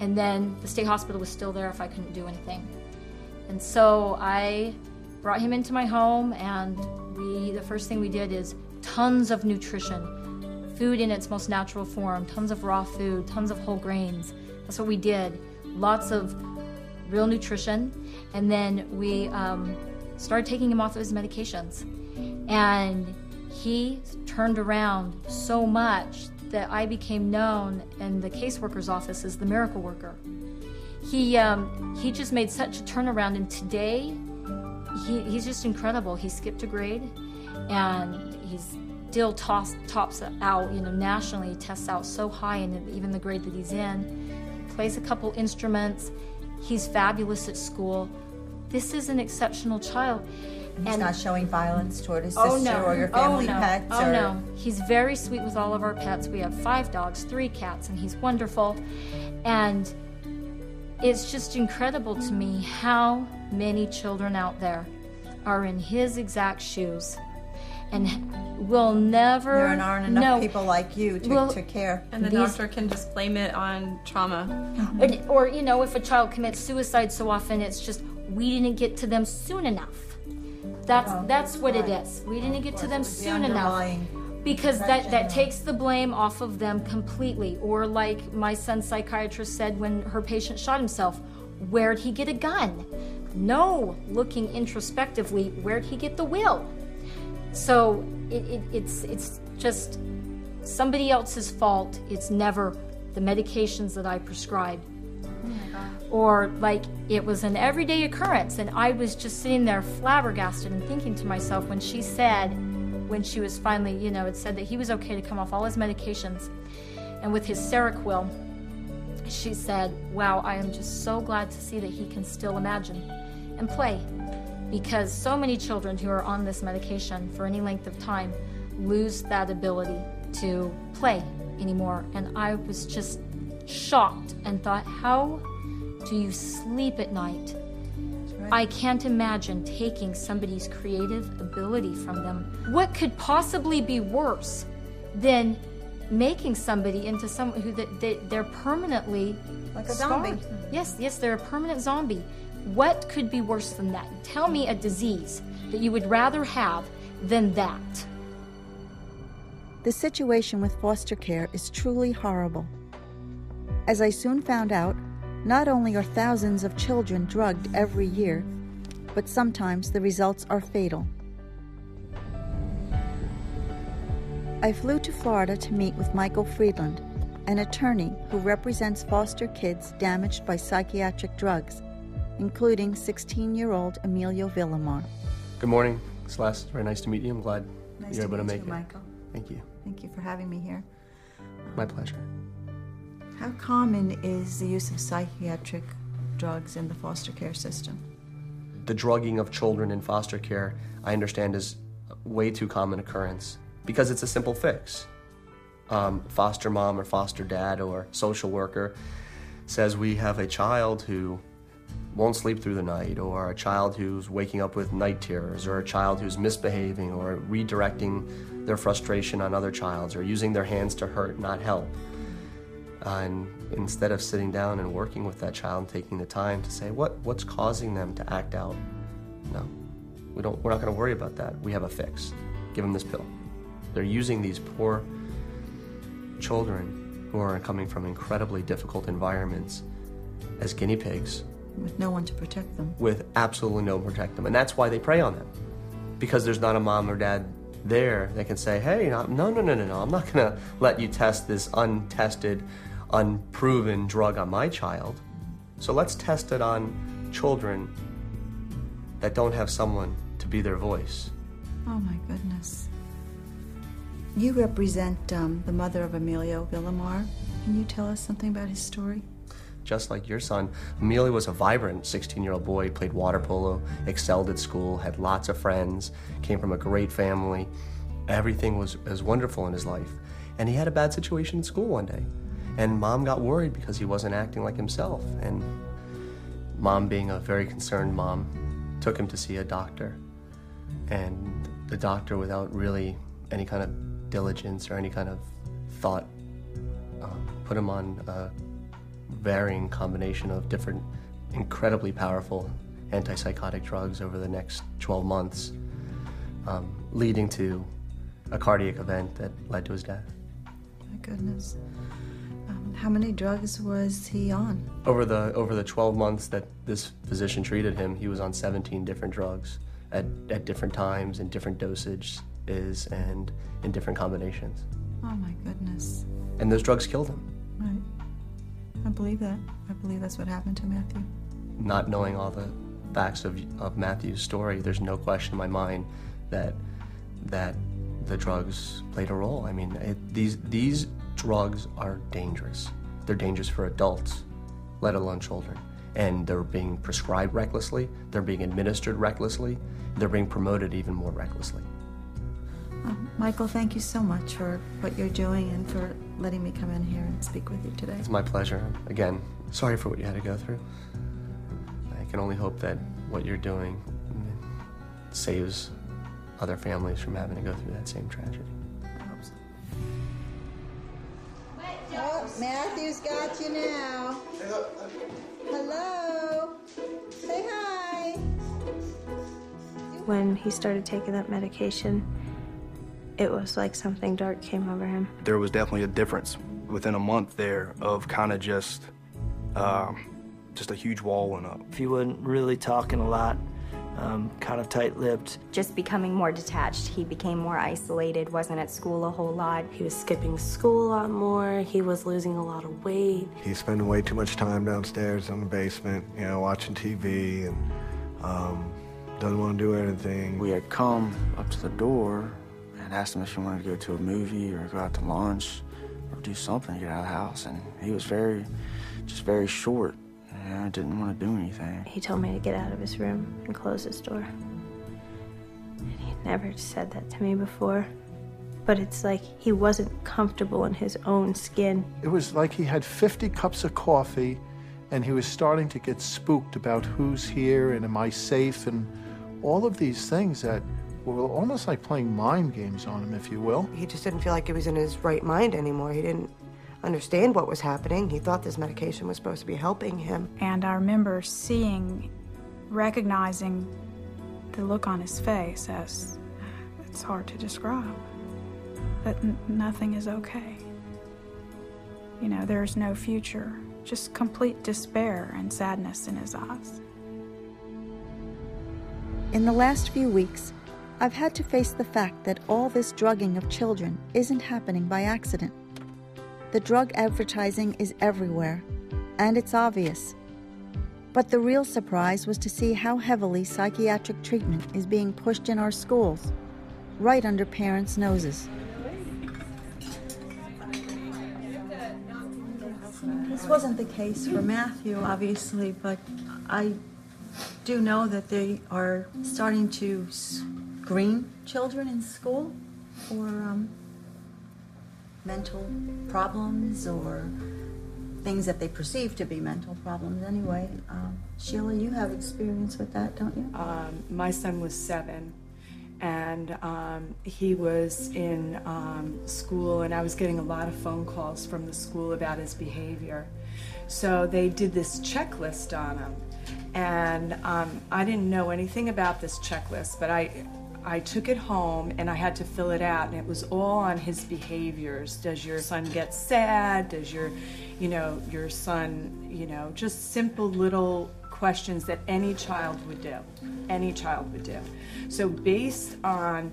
And then the state hospital was still there if I couldn't do anything. And so I brought him into my home, and we the first thing we did is tons of nutrition, food in its most natural form, tons of raw food, tons of whole grains. That's what we did. Lots of real nutrition, and then we um, started taking him off of his medications, and he turned around so much that I became known in the caseworker's office as the miracle worker. He um, he just made such a turnaround, and today he, he's just incredible. He skipped a grade, and he's still toss, tops out, you know, nationally. He tests out so high, in even the grade that he's in, he plays a couple instruments. He's fabulous at school. This is an exceptional child. He's not showing violence toward his Oh sister no! or your oh, family oh, no. pets. Oh or... no! He's very sweet with all of our pets. We have five dogs, three cats, and he's wonderful. And it's just incredible to me how many children out there are in his exact shoes, and we'll never. There aren't enough no, people like you to, will- to care. And the These- doctor can just blame it on trauma. Or, or, you know, if a child commits suicide so often, it's just we didn't get to them soon enough. That's that's what it is. We didn't get to them soon enough. Because that, that takes the blame off of them completely. Or like my son's psychiatrist said when her patient shot himself, where'd he get a gun? No, looking introspectively, where'd he get the will? So it, it, it's it's just somebody else's fault. It's never the medications that I prescribed. Oh or like it was an everyday occurrence, and I was just sitting there flabbergasted and thinking to myself when she said, when she was finally, you know, it said that he was okay to come off all his medications, and with his Seroquel, she said, "Wow, I am just so glad to see that he can still imagine and play." Because so many children who are on this medication for any length of time lose that ability to play anymore. And I was just shocked and thought, how do you sleep at night? I can't imagine taking somebody's creative ability from them. What could possibly be worse than making somebody into someone who that they, they're permanently Like a zombie. Yes, yes, they're a permanent zombie. What could be worse than that? Tell me a disease that you would rather have than that. The situation with foster care is truly horrible. As I soon found out, not only are thousands of children drugged every year, but sometimes the results are fatal. I flew to Florida to meet with Michael Friedland, an attorney who represents foster kids damaged by psychiatric drugs, including 16 year old Emilio Villamar. Good morning, Celeste. Very nice to meet you. I'm glad Nice you're able to make you, it. Michael. Thank you. Thank you for having me here. My pleasure. How common is the use of psychiatric drugs in the foster care system? The drugging of children in foster care, I understand, is a way too common occurrence because it's a simple fix. Um, foster mom or foster dad or social worker says we have a child who won't sleep through the night, or a child who's waking up with night terrors, or a child who's misbehaving, or redirecting their frustration on other childs, or using their hands to hurt, not help. Uh, and instead of sitting down and working with that child and taking the time to say what what's causing them to act out, no, we don't. We're not going to worry about that. We have a fix. Give them this pill. They're using these poor children who are coming from incredibly difficult environments as guinea pigs With no one to protect them. with absolutely no protect them. And that's why they prey on them. Because there's not a mom or dad there that can say, hey, no, no, no, no, no, no, I'm not going to let you test this untested, unproven drug on my child. So let's test it on children that don't have someone to be their voice. Oh my goodness. You represent um, the mother of Emilio Villamar. Can you tell us something about his story? Just like your son, Emilio was a vibrant 16 year old boy, played water polo, excelled at school, had lots of friends, came from a great family. Everything was, was wonderful in his life. And he had a bad situation in school one day. And mom got worried because he wasn't acting like himself. And mom, being a very concerned mom, took him to see a doctor. And the doctor, without really any kind of diligence or any kind of thought, um, put him on a varying combination of different incredibly powerful antipsychotic drugs over the next 12 months, um, leading to a cardiac event that led to his death. My goodness. Um, how many drugs was he on? Over the over the 12 months that this physician treated him, he was on 17 different drugs at, at different times and different dosages and in different combinations. Oh my goodness. And those drugs killed him. I believe that. I believe that's what happened to Matthew. Not knowing all the facts of, of Matthew's story, there's no question in my mind that that the drugs played a role. I mean, it, these these drugs are dangerous. They're dangerous for adults, let alone children. And they're being prescribed recklessly. They're being administered recklessly. They're being promoted even more recklessly. Um, Michael, thank you so much for what you're doing and for letting me come in here and speak with you today. It's my pleasure. Again, sorry for what you had to go through. I can only hope that what you're doing saves other families from having to go through that same tragedy. I hope so. Oh, Matthew's got you now. Hello. Say hi. When he started taking that medication, it was like something dark came over him. There was definitely a difference within a month there of kind of just, um, just a huge wall went up. He wasn't really talking a lot, um, kind of tight-lipped. Just becoming more detached. He became more isolated, wasn't at school a whole lot. He was skipping school a lot more. He was losing a lot of weight. He's spending way too much time downstairs in the basement, you know, watching TV and um, doesn't want to do anything. We had come up to the door and asked him if he wanted to go to a movie or go out to lunch or do something to get out of the house. And he was very, just very short. And I didn't want to do anything. He told me to get out of his room and close his door. And he never said that to me before. But it's like he wasn't comfortable in his own skin. It was like he had 50 cups of coffee and he was starting to get spooked about who's here and am I safe and all of these things that were almost like playing mind games on him, if you will. He just didn't feel like he was in his right mind anymore. He didn't understand what was happening. He thought this medication was supposed to be helping him. And I remember seeing, recognizing the look on his face as it's hard to describe that n- nothing is okay. You know, there's no future, just complete despair and sadness in his eyes. In the last few weeks, I've had to face the fact that all this drugging of children isn't happening by accident. The drug advertising is everywhere, and it's obvious. But the real surprise was to see how heavily psychiatric treatment is being pushed in our schools, right under parents' noses. This wasn't the case for Matthew, obviously, but I do know that they are starting to screen children in school for um, mental problems or things that they perceive to be mental problems anyway. Um, Sheila, you have experience with that, don't you? Um, my son was seven, and um, he was in um, school, and I was getting a lot of phone calls from the school about his behavior. So they did this checklist on him, and um, I didn't know anything about this checklist, but I I took it home and I had to fill it out, and it was all on his behaviors. Does your son get sad? Does your, you know, your son, you know, just simple little questions that any child would do. Any child would do. So, based on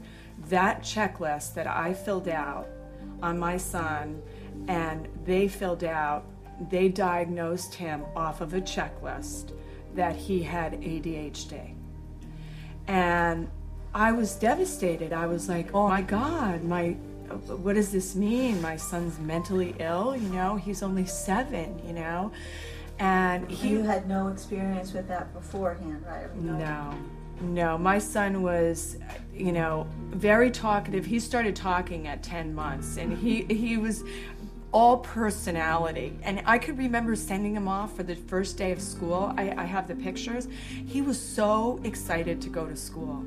that checklist that I filled out on my son, and they filled out, they diagnosed him off of a checklist that he had ADHD. And I was devastated. I was like, oh my God, my, what does this mean? My son's mentally ill, you know? He's only seven, you know? And he. You had no experience with that beforehand, right? No, no. My son was, you know, very talkative. He started talking at 10 months and he, he was all personality. And I could remember sending him off for the first day of school. I, I have the pictures. He was so excited to go to school.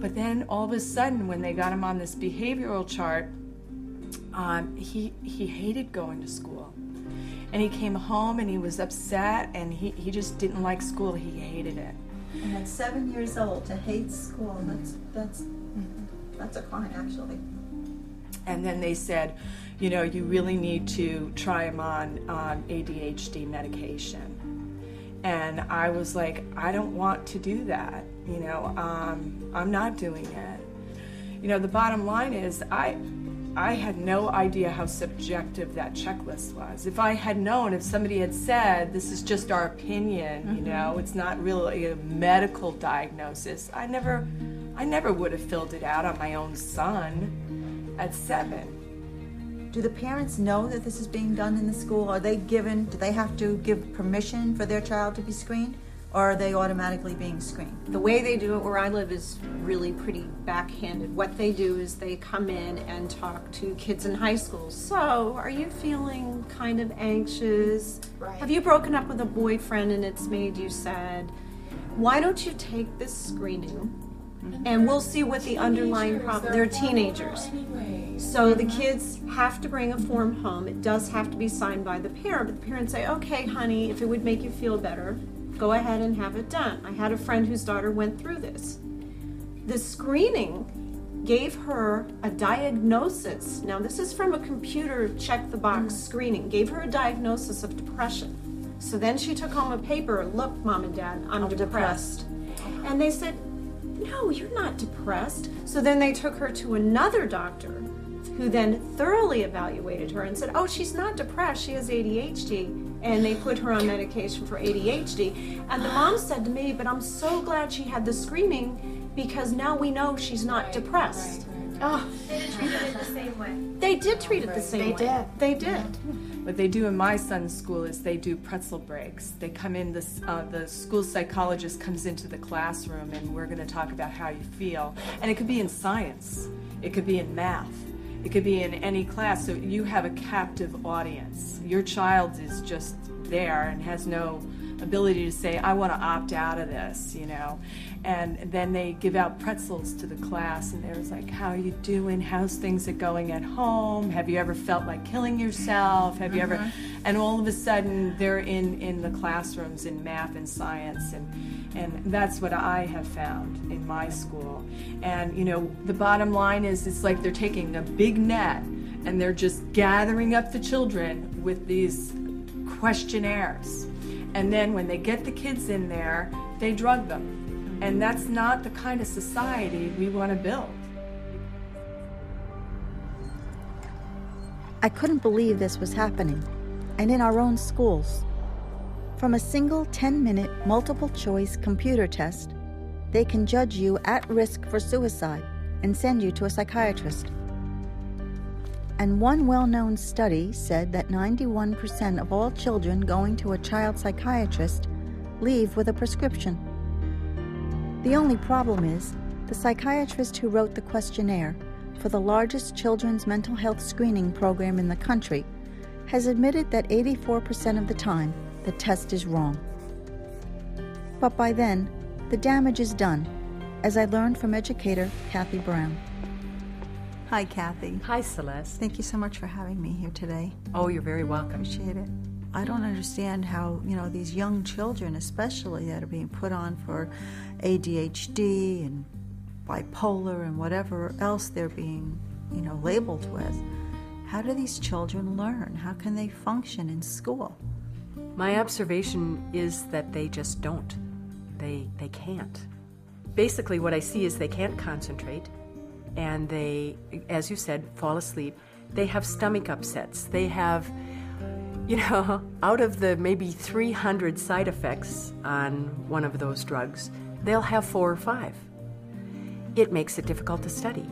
But then all of a sudden, when they got him on this behavioral chart, um, he, he hated going to school. And he came home and he was upset and he, he just didn't like school. He hated it. And at seven years old, to hate school, that's, that's, that's a crime, actually. And then they said, you know, you really need to try him on um, ADHD medication. And I was like, I don't want to do that. You know, um, I'm not doing it. You know, the bottom line is, I, I had no idea how subjective that checklist was. If I had known, if somebody had said, this is just our opinion, you know, it's not really a medical diagnosis, I never, I never would have filled it out on my own son at seven. Do the parents know that this is being done in the school? Are they given, do they have to give permission for their child to be screened? Are they automatically being screened? The way they do it where I live is really pretty backhanded. What they do is they come in and talk to kids in high school. So, are you feeling kind of anxious? Right. Have you broken up with a boyfriend and it's made you sad? Why don't you take this screening and we'll see what the underlying problem they're teenagers so the kids have to bring a form home it does have to be signed by the parent but the parents say okay honey if it would make you feel better go ahead and have it done. I had a friend whose daughter went through this. The screening gave her a diagnosis. Now this is from a computer check the box mm. screening. Gave her a diagnosis of depression. So then she took home a paper look mom and dad i'm, depressed. and they said no, you're not depressed. So then they took her to another doctor who then thoroughly evaluated her and said, oh, she's not depressed, she has ADHD. And they put her on medication for ADHD. And the mom said to me, but I'm so glad she had the screening because now we know she's not depressed. Oh, They didn't treat it the same way. they did treat it the same They way. did. They did. What they do in my son's school is they do pretzel breaks. They come in, this, uh, the school psychologist comes into the classroom and we're going to talk about how you feel. And it could be in science, it could be in math, it could be in any class. So you have a captive audience. Your child is just there and has no ability to say, I want to opt out of this, you know. And then they give out pretzels to the class, and there's like, How are you doing? How's things are going at home? Have you ever felt like killing yourself? Have you ever? Mm-hmm. And all of a sudden, they're in, in the classrooms in math and science, and, and that's what I have found in my school. And, you know, the bottom line is it's like they're taking a big net and they're just gathering up the children with these questionnaires. And then when they get the kids in there, they drug them. And that's not the kind of society we want to build. I couldn't believe this was happening, and in our own schools. From a single 10 minute multiple choice computer test, they can judge you at risk for suicide and send you to a psychiatrist. And one well known study said that 91% of all children going to a child psychiatrist leave with a prescription. The only problem is the psychiatrist who wrote the questionnaire for the largest children's mental health screening program in the country has admitted that 84% of the time the test is wrong. But by then, the damage is done, as I learned from educator Kathy Brown. Hi, Kathy. Hi, Celeste. Thank you so much for having me here today. Oh, you're very welcome. Appreciate it. I don't understand how, you know, these young children, especially that are being put on for ADHD and bipolar and whatever else they're being, you know, labeled with. How do these children learn? How can they function in school? My observation is that they just don't. They they can't. Basically what I see is they can't concentrate and they as you said fall asleep. They have stomach upsets. They have you know, out of the maybe 300 side effects on one of those drugs, they'll have four or five. it makes it difficult to study.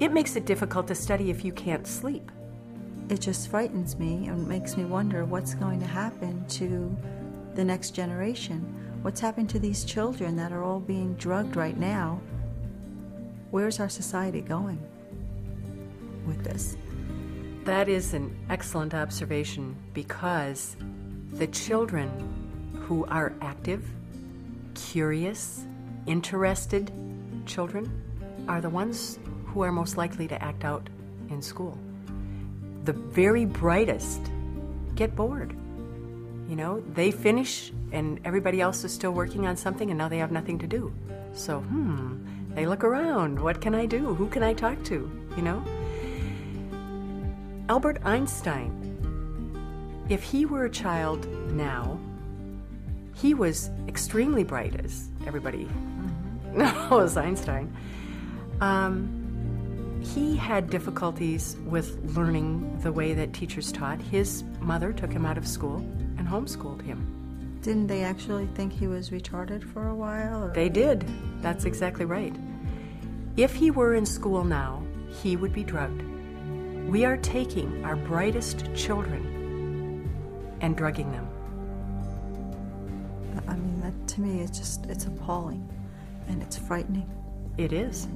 It makes it difficult to study if you can't sleep. It just frightens me and makes me wonder what's going to happen to the next generation. What's happened to these children that are all being drugged right now? Where's our society going with this? That is an excellent observation because the children who are active, curious, interested children are the ones who are most likely to act out in school. The very brightest get bored. You know, they finish and everybody else is still working on something and now they have nothing to do. So, hmm, they look around. What can I do? Who can I talk to? You know? Albert Einstein, if he were a child now, he was extremely bright, as everybody knows Einstein. Um, he had difficulties with learning the way that teachers taught. His mother took him out of school and homeschooled him. Didn't they actually think he was retarded for a while? Or? They did. That's exactly right. If he were in school now, he would be drugged. We are taking our brightest children and drugging them. I mean, that to me, it's just, it's appalling and it's frightening. It is.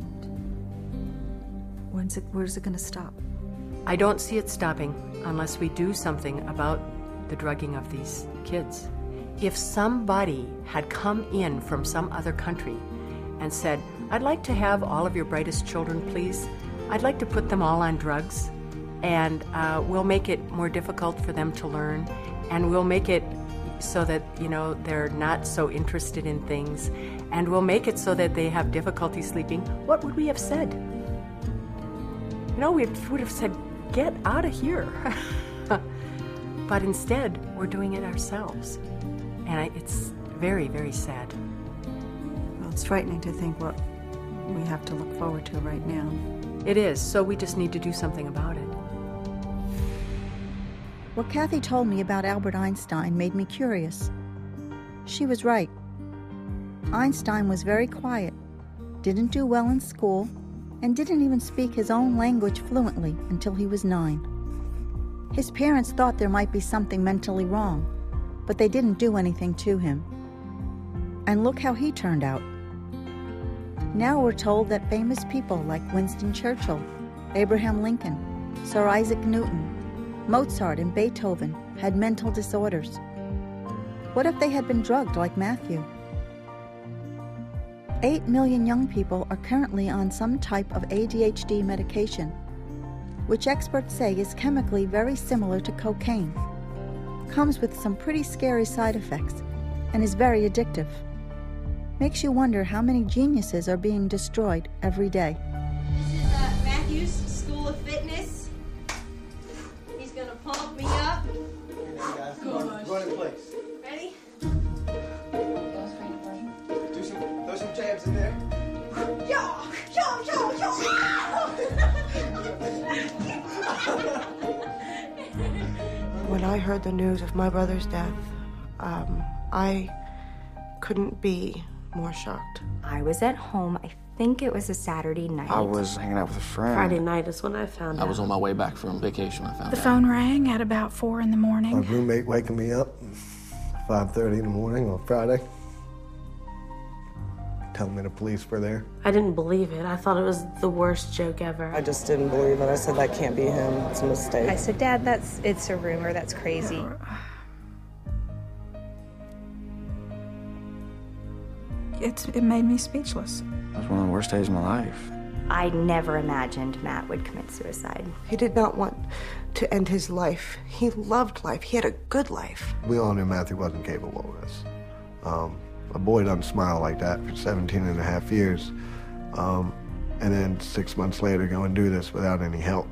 When's it, where's it going to stop? I don't see it stopping unless we do something about the drugging of these kids. If somebody had come in from some other country and said, I'd like to have all of your brightest children, please. I'd like to put them all on drugs, and uh, we'll make it more difficult for them to learn, and we'll make it so that you know they're not so interested in things, and we'll make it so that they have difficulty sleeping. What would we have said? You know, we would have said, "Get out of here." but instead, we're doing it ourselves, and I, it's very, very sad. Well, it's frightening to think what we have to look forward to right now. It is, so we just need to do something about it. What Kathy told me about Albert Einstein made me curious. She was right. Einstein was very quiet, didn't do well in school, and didn't even speak his own language fluently until he was nine. His parents thought there might be something mentally wrong, but they didn't do anything to him. And look how he turned out. Now we're told that famous people like Winston Churchill, Abraham Lincoln, Sir Isaac Newton, Mozart, and Beethoven had mental disorders. What if they had been drugged like Matthew? Eight million young people are currently on some type of ADHD medication, which experts say is chemically very similar to cocaine, comes with some pretty scary side effects, and is very addictive. Makes you wonder how many geniuses are being destroyed every day. Heard the news of my brother's death, um, I couldn't be more shocked. I was at home. I think it was a Saturday night. I was hanging out with a friend. Friday night is when I found out. I out. was on my way back from vacation. I found The out. phone rang at about four in the morning. My roommate waking me up 5.30 in the morning on Friday. Telling me the police were there. I didn't believe it. I thought it was the worst joke ever. I just didn't believe it. I said, that can't be him. It's a mistake. I said, Dad, that's it's a rumor. That's crazy. It's, it made me speechless. It was one of the worst days of my life. I never imagined Matt would commit suicide. He did not want to end his life. He loved life. He had a good life. We all knew Matthew wasn't capable of this. Um, a boy doesn't smile like that for 17 and a half years. Um, and then six months later go and do this without any help.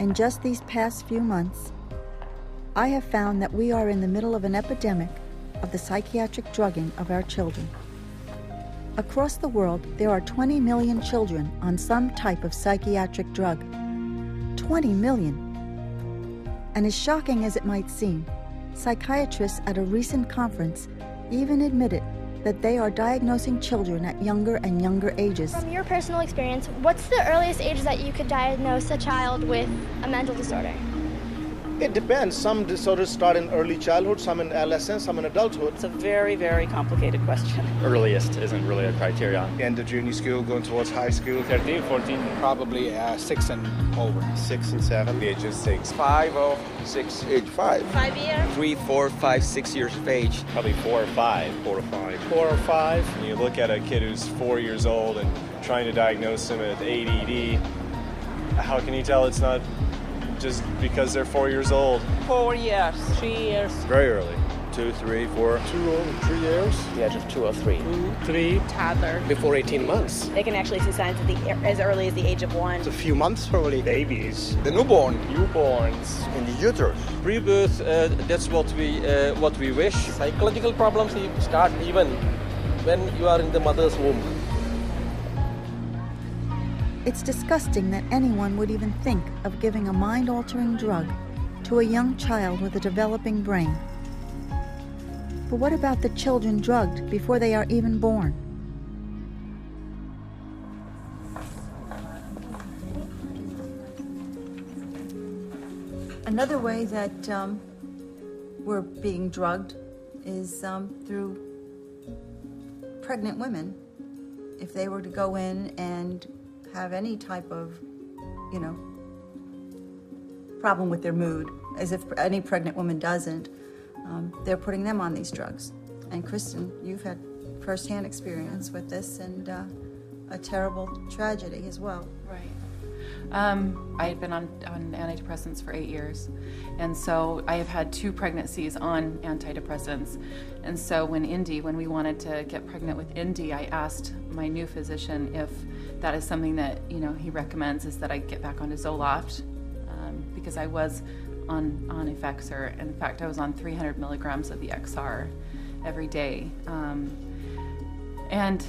In just these past few months, I have found that we are in the middle of an epidemic of the psychiatric drugging of our children. Across the world, there are 20 million children on some type of psychiatric drug. 20 million. And as shocking as it might seem, psychiatrists at a recent conference even admitted that they are diagnosing children at younger and younger ages. From your personal experience, what's the earliest age that you could diagnose a child with a mental disorder? It depends. Some disorders start in early childhood, some in adolescence, some in adulthood. It's a very, very complicated question. Earliest isn't really a criterion. End of junior school, going towards high school. 13, 14. Probably uh, six and over. Six and seven. The age of six. Five or six. Age five. Five years. Three, four, five, six years of age. Probably four or five. Four or five. Four or five. When you look at a kid who's four years old and trying to diagnose him with ADD, how can you tell it's not just because they're four years old? Four years, three years. Very early. Two, three, four. Two or three years. The age of two or three. Two, three. Toddler. Before 18 months. They can actually see signs at the, as early as the age of one. It's a few months probably. Babies. The newborn. Newborns. In the uterus. Pre-birth, uh, that's what we uh, what we wish. Psychological problems start even when you are in the mother's womb. It's disgusting that anyone would even think of giving a mind altering drug to a young child with a developing brain. But what about the children drugged before they are even born? Another way that um, we're being drugged is um, through pregnant women. If they were to go in and have any type of, you know, problem with their mood, as if any pregnant woman doesn't, um, they're putting them on these drugs. And Kristen, you've had firsthand experience with this and uh, a terrible tragedy as well. Right. Um, I had been on, on antidepressants for eight years, and so I have had two pregnancies on antidepressants. And so when Indy, when we wanted to get pregnant with Indy, I asked my new physician if that is something that you know he recommends is that I get back onto Zoloft um, because I was on on Effexor. In fact, I was on 300 milligrams of the XR every day, um, and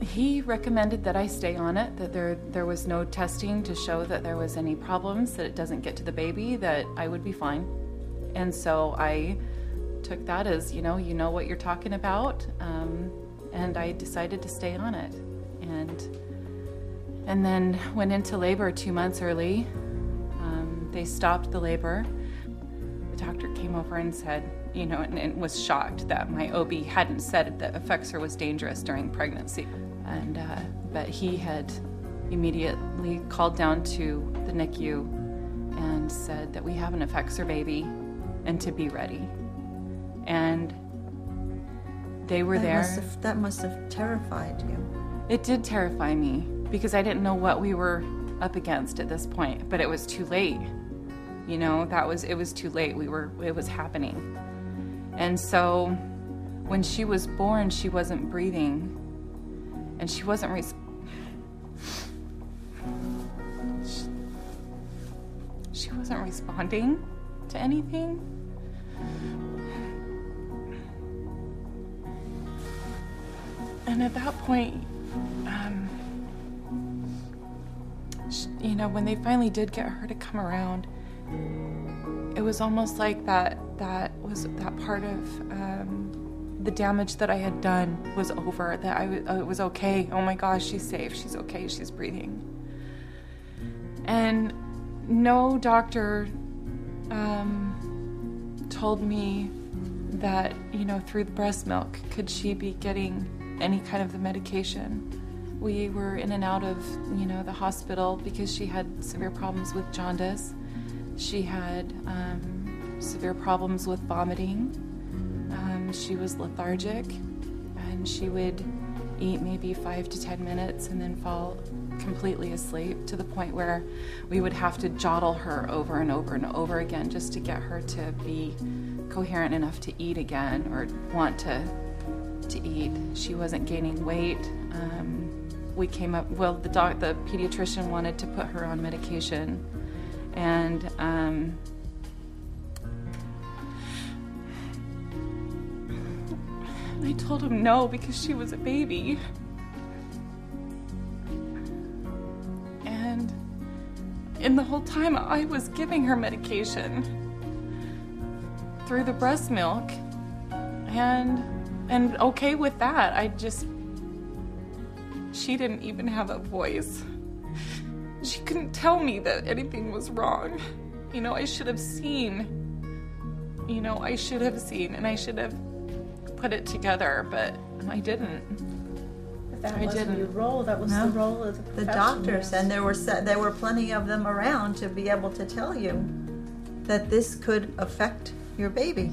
he recommended that I stay on it. That there there was no testing to show that there was any problems, that it doesn't get to the baby, that I would be fine, and so I took that as you know you know what you're talking about, um, and I decided to stay on it and and then went into labor two months early. Um, they stopped the labor. The doctor came over and said, you know, and, and, was shocked that my OB hadn't said that Effexor was dangerous during pregnancy, and uh, but he had immediately called down to the NICU and said that we have an Effexor baby, and to be ready, and they were that there. Must have, that must have terrified you. It did terrify me because I didn't know what we were up against at this point, but it was too late. You know, that was it was too late. We were it was happening. And so when she was born, she wasn't breathing and she wasn't res- she wasn't responding to anything. And at that point, you know, when they finally did get her to come around, it was almost like that that was that part of um, the damage that I had done was over. That I w- it was okay. Oh my gosh, she's safe. She's okay. She's breathing. And no doctor um, told me that you know through the breast milk could she be getting any kind of the medication. We were in and out of, you know, the hospital because she had severe problems with jaundice. She had um, severe problems with vomiting. Um, she was lethargic, and she would eat maybe five to ten minutes and then fall completely asleep to the point where we would have to jottle her over and over and over again just to get her to be coherent enough to eat again or want to to eat. She wasn't gaining weight. Um, we came up. Well, the doc, the pediatrician wanted to put her on medication, and um, I told him no because she was a baby. And in the whole time, I was giving her medication through the breast milk, and and okay with that. I just. She didn't even have a voice. She couldn't tell me that anything was wrong. You know, I should have seen. You know, I should have seen and I should have put it together, but I didn't. That I wasn't didn't. your role. That was No. the role of the the doctors, and there were se- there were plenty of them around to be able to tell you that this could affect your baby.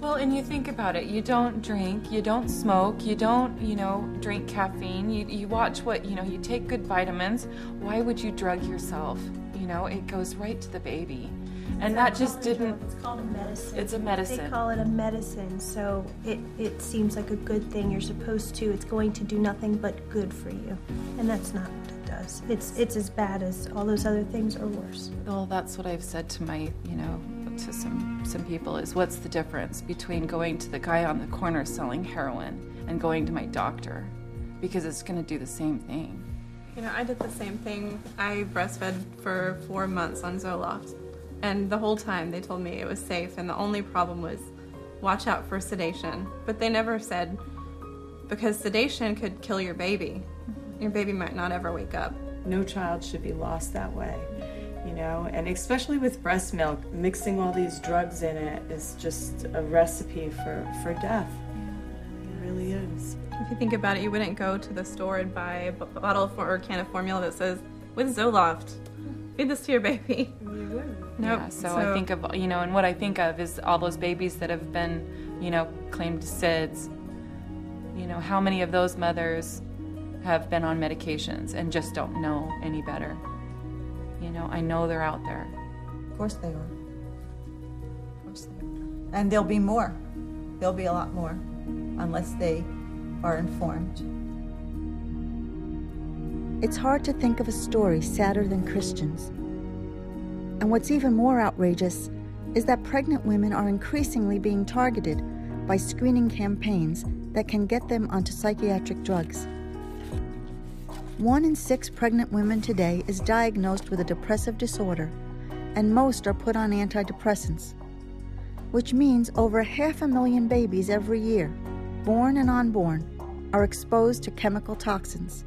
Well, and you think about it. You don't drink, you don't smoke, you don't, you know, drink caffeine. You, you watch what, you know, you take good vitamins. Why would you drug yourself? You know, it goes right to the baby. And that just didn't. It's called a medicine. It's a medicine. They call it a medicine, so it, it seems like a good thing. You're supposed to. It's going to do nothing but good for you, and that's not what it does. It's it's as bad as all those other things or worse. Well, that's what I've said to my, you know, to some some people is what's the difference between going to the guy on the corner selling heroin and going to my doctor? Because it's going to do the same thing. You know, I did the same thing. I breastfed for four months on Zoloft. And the whole time they told me it was safe, and the only problem was watch out for sedation. But they never said because sedation could kill your baby. Your baby might not ever wake up. No child should be lost that way, you know, and especially with breast milk, mixing all these drugs in it is just a recipe for, for death. It really is. If you think about it, you wouldn't go to the store and buy a bottle of, or a can of formula that says, with Zoloft, feed this to your baby. You wouldn't. Nope. Yeah, so, I think of, you know, and what I think of is all those babies that have been, you know, claimed SIDS. You know, how many of those mothers have been on medications and just don't know any better? You know, I know they're out there. Of course they are. Of course they are. And there'll be more. There'll be a lot more, unless they are informed. It's hard to think of a story sadder than Kristen's. And what's even more outrageous is that pregnant women are increasingly being targeted by screening campaigns that can get them onto psychiatric drugs. One in six pregnant women today is diagnosed with a depressive disorder, and most are put on antidepressants, which means over half a million babies every year, born and unborn, are exposed to chemical toxins.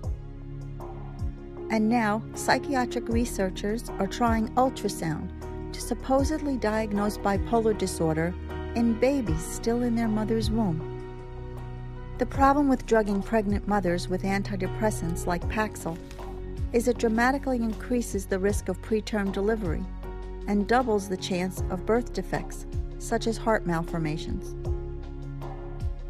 And now, psychiatric researchers are trying ultrasound to supposedly diagnose bipolar disorder in babies still in their mother's womb. The problem with drugging pregnant mothers with antidepressants like Paxil is it dramatically increases the risk of preterm delivery and doubles the chance of birth defects, such as heart malformations.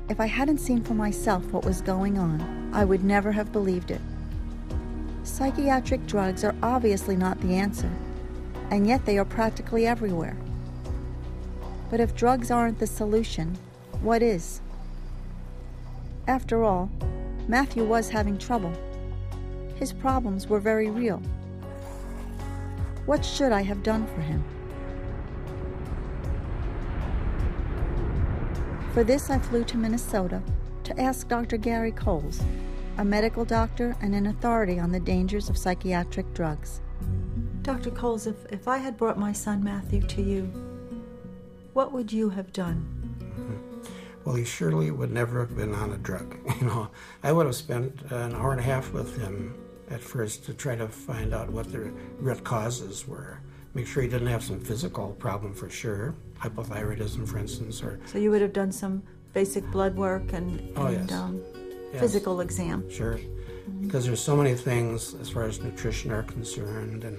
If I hadn't seen for myself what was going on, I would never have believed it. Psychiatric drugs are obviously not the answer, and yet they are practically everywhere. But if drugs aren't the solution, what is? After all, Matthew was having trouble. His problems were very real. What should I have done for him? For this, I flew to Minnesota to ask Dr. Gary Kohls, a medical doctor and an authority on the dangers of psychiatric drugs. Dr. Kohls, if, if I had brought my son Matthew to you, what would you have done? Well, he surely would never have been on a drug. You know, I would have spent an hour and a half with him at first to try to find out what the root causes were. Make sure he didn't have some physical problem for sure, hypothyroidism, for instance, or So you would have done some basic blood work and, Oh, and yes. um, Yes. physical exam. Sure. Because there's so many things as far as nutrition are concerned, and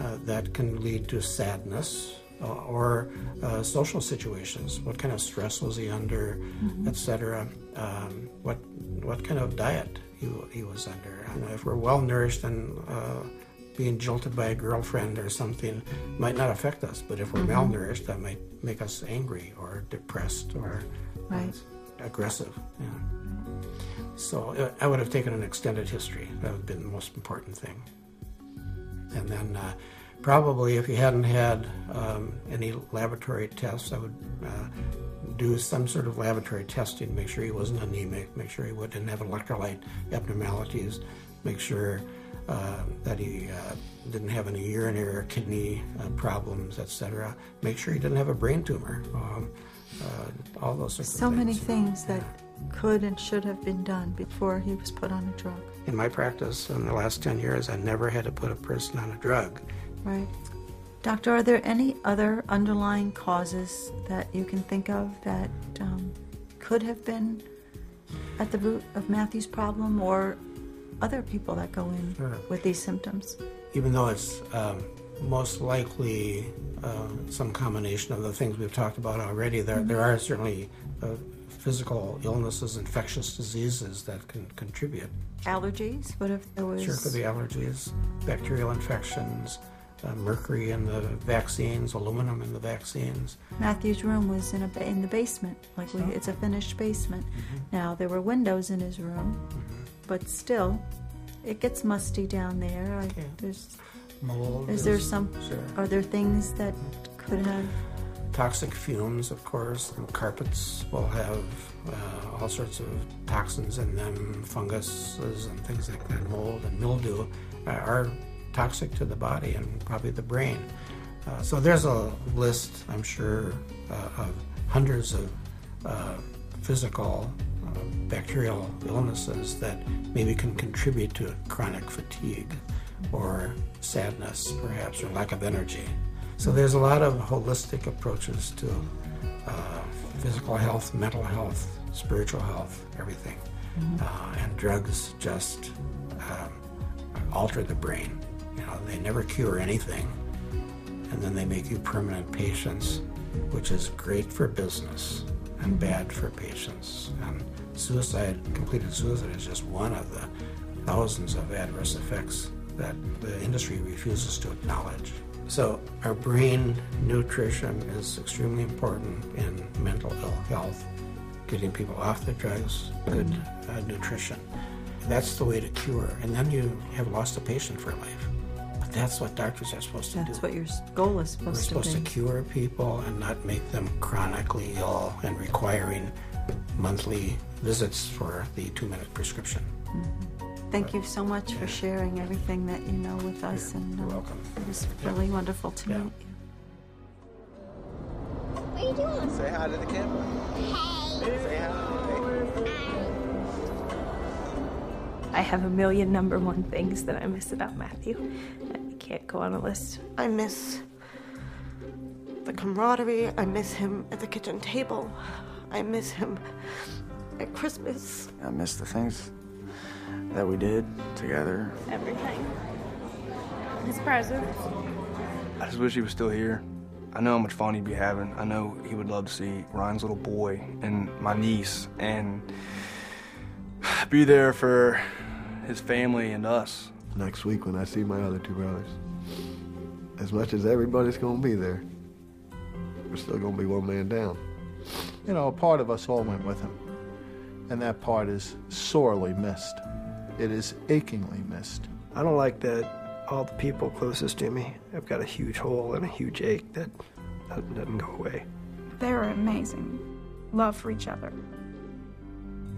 uh, that can lead to sadness uh, or uh, social situations. What kind of stress was he under, Mhm. etc. Um, what what kind of diet he, he was under. Know, if we're well nourished and uh, being jilted by a girlfriend or something might not affect us, but if we're Mhm. malnourished, that might make us angry or depressed or Right. aggressive. Yeah. So uh, I would have taken an extended history. That would have been the most important thing. And then uh, probably if he hadn't had um, any laboratory tests, I would uh, do some sort of laboratory testing, make sure he wasn't anemic, make sure he didn't have electrolyte abnormalities, make sure uh, that he uh, didn't have any urinary or kidney uh, problems, etc. Make sure he didn't have a brain tumor. Um, uh, all those sorts So of many things. things that could and should have been done before he was put on a drug? In my practice in the last 10 years, I never had to put a person on a drug. Right. Doctor, are there any other underlying causes that you can think of that um, could have been at the root of Matthew's problem or other people that go in Sure. with these symptoms? even though it's um, most likely uh, some combination of the things we've talked about already, there, there are certainly uh, physical illnesses, infectious diseases that can contribute. Allergies? What if there was. Sure, could be allergies, bacterial infections, uh, mercury in the vaccines, aluminum in the vaccines. Matthew's room was in a in the basement, like we, it's a finished basement. Now there were windows in his room, but still, it gets musty down there. I, There's Mold. is there some? Sure. Are there things that could have? Toxic fumes, of course. And carpets will have uh, all sorts of toxins in them, funguses and things like that. Mold and mildew uh, are toxic to the body and probably the brain. Uh, so there's a list, I'm sure, uh, of hundreds of uh, physical uh, bacterial illnesses that maybe can contribute to chronic fatigue or sadness, perhaps, or lack of energy. So there's a lot of holistic approaches to uh, physical health, mental health, spiritual health, everything. Uh, and drugs just um, alter the brain. They never cure anything, and then they make you permanent patients, which is great for business and bad for patients. And suicide, completed suicide, is just one of the thousands of adverse effects that the industry refuses to acknowledge. So, our brain nutrition is extremely important in mental ill health, getting people off the drugs, good uh, nutrition. That's the way to cure. And then you have lost a patient for life. But that's what doctors are supposed to do. That's what your goal is supposed to be. We're supposed, supposed to to cure people and not make them chronically ill and requiring monthly visits for the two minute prescription. Thank you so much for sharing everything that you know with us, and uh, welcome. it was really wonderful to Yeah. meet you. What are you doing? Say hi to the camera. Hey. Say hi. I have a million number one things that I miss about Matthew. I can't go on a list. I miss the camaraderie. I miss him at the kitchen table. I miss him at Christmas. I miss the things that we did together. Everything. His presents. I just wish he was still here. I know how much fun he'd be having. I know he would love to see Ryan's little boy and my niece and be there for his family and us. Next week when I see my other two brothers, as much as everybody's gonna be there, we're still gonna be one man down. You know, a part of us all went with him, and that part is sorely missed. It is achingly missed. I don't like that all the people closest to me have got a huge hole and a huge ache that doesn't, doesn't go away. They're amazing. Love for each other.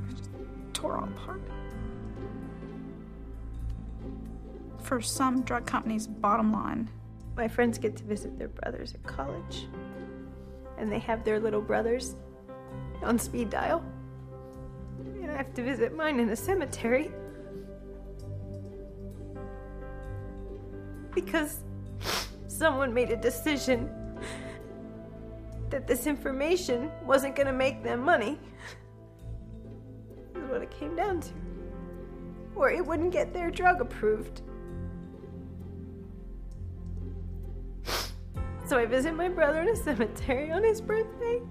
Just tore all apart. For some drug companies, bottom line, My friends get to visit their brothers at college, and they have their little brothers on speed dial. And I have to visit mine in a cemetery. Because someone made a decision that this information wasn't going to make them money. Is what it came down to. Or it wouldn't get their drug approved. So I visit my brother in a cemetery on his birthday,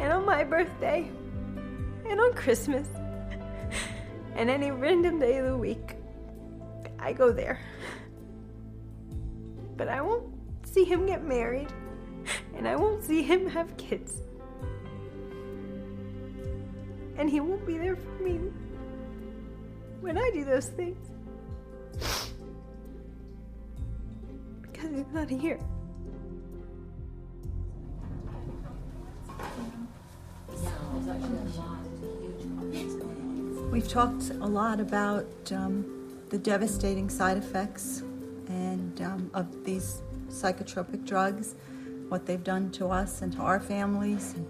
and on my birthday, and on Christmas, and any random day of the week. I go there. But I won't see him get married, and I won't see him have kids. And he won't be there for me when I do those things. Because he's not here. We've talked a lot about um, the devastating side effects and um, of these psychotropic drugs, what they've done to us and to our families, and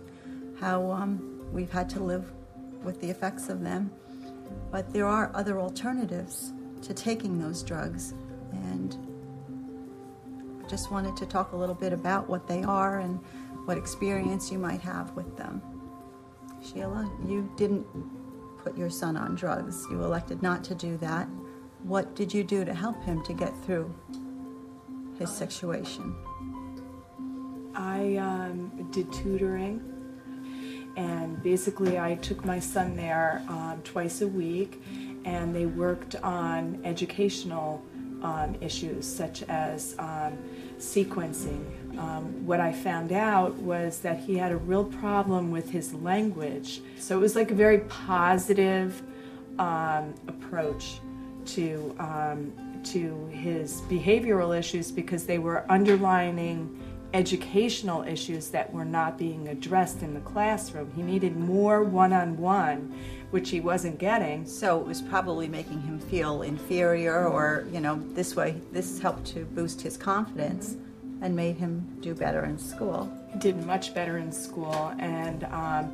how um, we've had to live with the effects of them. But there are other alternatives to taking those drugs. And I just wanted to talk a little bit about what they are and what experience you might have with them. Sheila, you didn't put your son on drugs. You elected not to do that. What did you do to help him to get through his situation? I um, did tutoring, and basically, I took my son there um, twice a week, and they worked on educational um, issues such as um, sequencing. Um, what I found out was that he had a real problem with his language. So it was like a very positive um, approach to um, to his behavioral issues because they were underlining educational issues that were not being addressed in the classroom. He needed more one-on-one, which he wasn't getting. So it was probably making him feel inferior, or, you know, this way, this helped to boost his confidence and made him do better in school. He did much better in school, and um,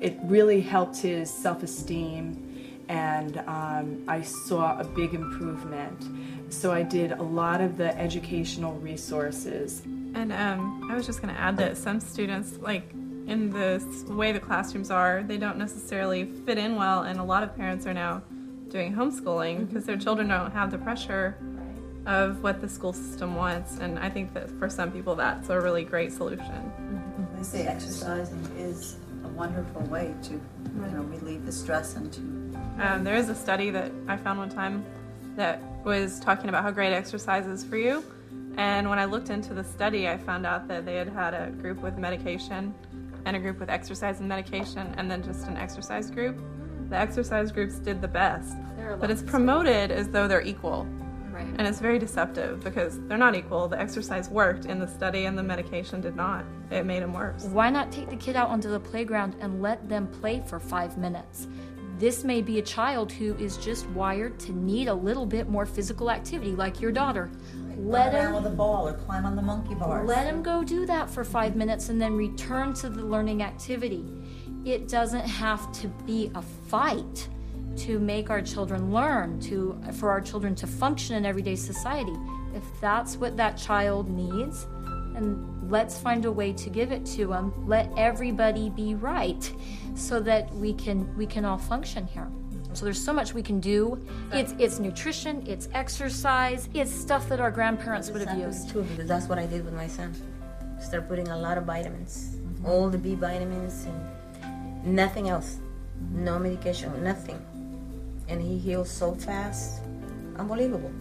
it really helped his self esteem. And um, I saw a big improvement. So I did a lot of the educational resources. And um, I was just going to add that some students, like in the way the classrooms are, they don't necessarily fit in well, and a lot of parents are now doing homeschooling because their children don't have the pressure of what the school system wants. And I think that for some people, that's a really great solution. They say exercising is a wonderful way to, you know, relieve the stress and to Um, there is a study that I found one time that was talking about how great exercise is for you. And when I looked into the study, I found out that they had had a group with medication and a group with exercise and medication, and then just an exercise group. The exercise groups did the best, but it's promoted as though they're equal. Right. And it's very deceptive because they're not equal. The exercise worked in the study, and the medication did not. It made him worse. Why not take the kid out onto the playground and let them play for five minutes? This may be a child who is just wired to need a little bit more physical activity, like your daughter. Let run around him with a ball or climb on the monkey bars. let him go do that for five minutes and then return to the learning activity. It doesn't have to be a fight to make our children learn, to for our children to function in everyday society. If that's what that child needs, and let's find a way to give it to them. Let everybody be right, so that we can we can all function here. So there's so much we can do. It's it's nutrition, it's exercise, it's stuff that our grandparents would have used. too because that's what I did with my son. Start putting a lot of vitamins, mm-hmm. all the B vitamins and nothing else, no medication, nothing, and he heals so fast, unbelievable.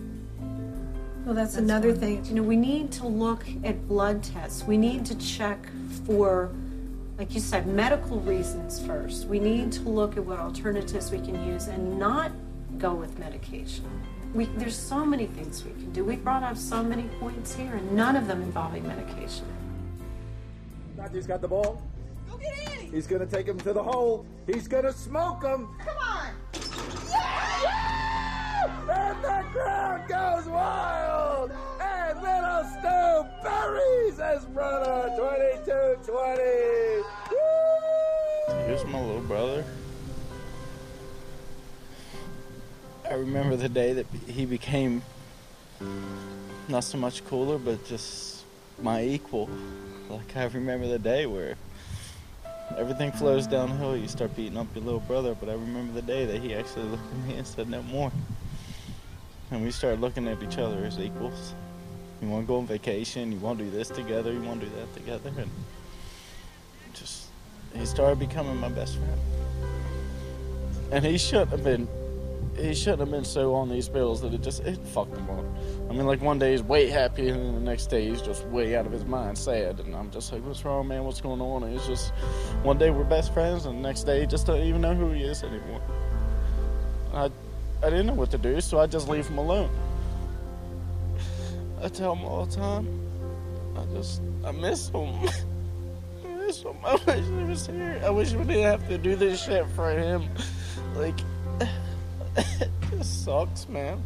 Well, that's, another thing. You know, we need to look at blood tests. We need to check for, like you said, medical reasons first. We need to look at what alternatives we can use and not go with medication. We, there's so many things we can do. We brought up so many points here, and none of them involving medication. Matthew's got the ball. He's gonna take him to the hole. He's gonna smoke him. Come on! And the crowd goes wild. And little Stu buries his brother 22-20. Here's my little brother. I remember the day that he became not so much cooler, but just my equal. Like I remember the day where everything flows downhill. You start beating up your little brother, but I remember the day that he actually looked at me and said no more. And we started looking at each other as equals. You want to go on vacation? You want to do this together? You want to do that together? And just he started becoming my best friend. And he shouldn't have been he shouldn't have been so on these pills that it just it fucked him up. I mean like one day he's way happy and then the next day he's just way out of his mind sad and I'm just like, What's wrong man? What's going on? And it's just one day we're best friends and the next day he just don't even know who he is anymore. I I didn't know what to do, so I just leave him alone. I tell him all the time. I just I miss him. I miss him. I wish he was here. I wish we didn't have to do this shit for him. Like it just sucks, man.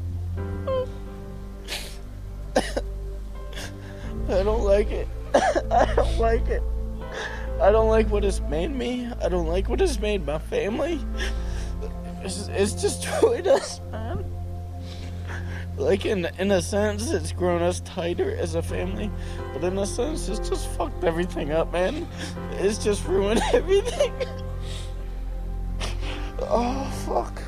I don't like it. I don't like it. I don't like what it's made me. I don't like what it's made my family. It's, it's destroyed us, man. Like in in a sense, it's grown us tighter as a family, but in a sense, it's just fucked everything up, man. It's just ruined everything. oh fuck.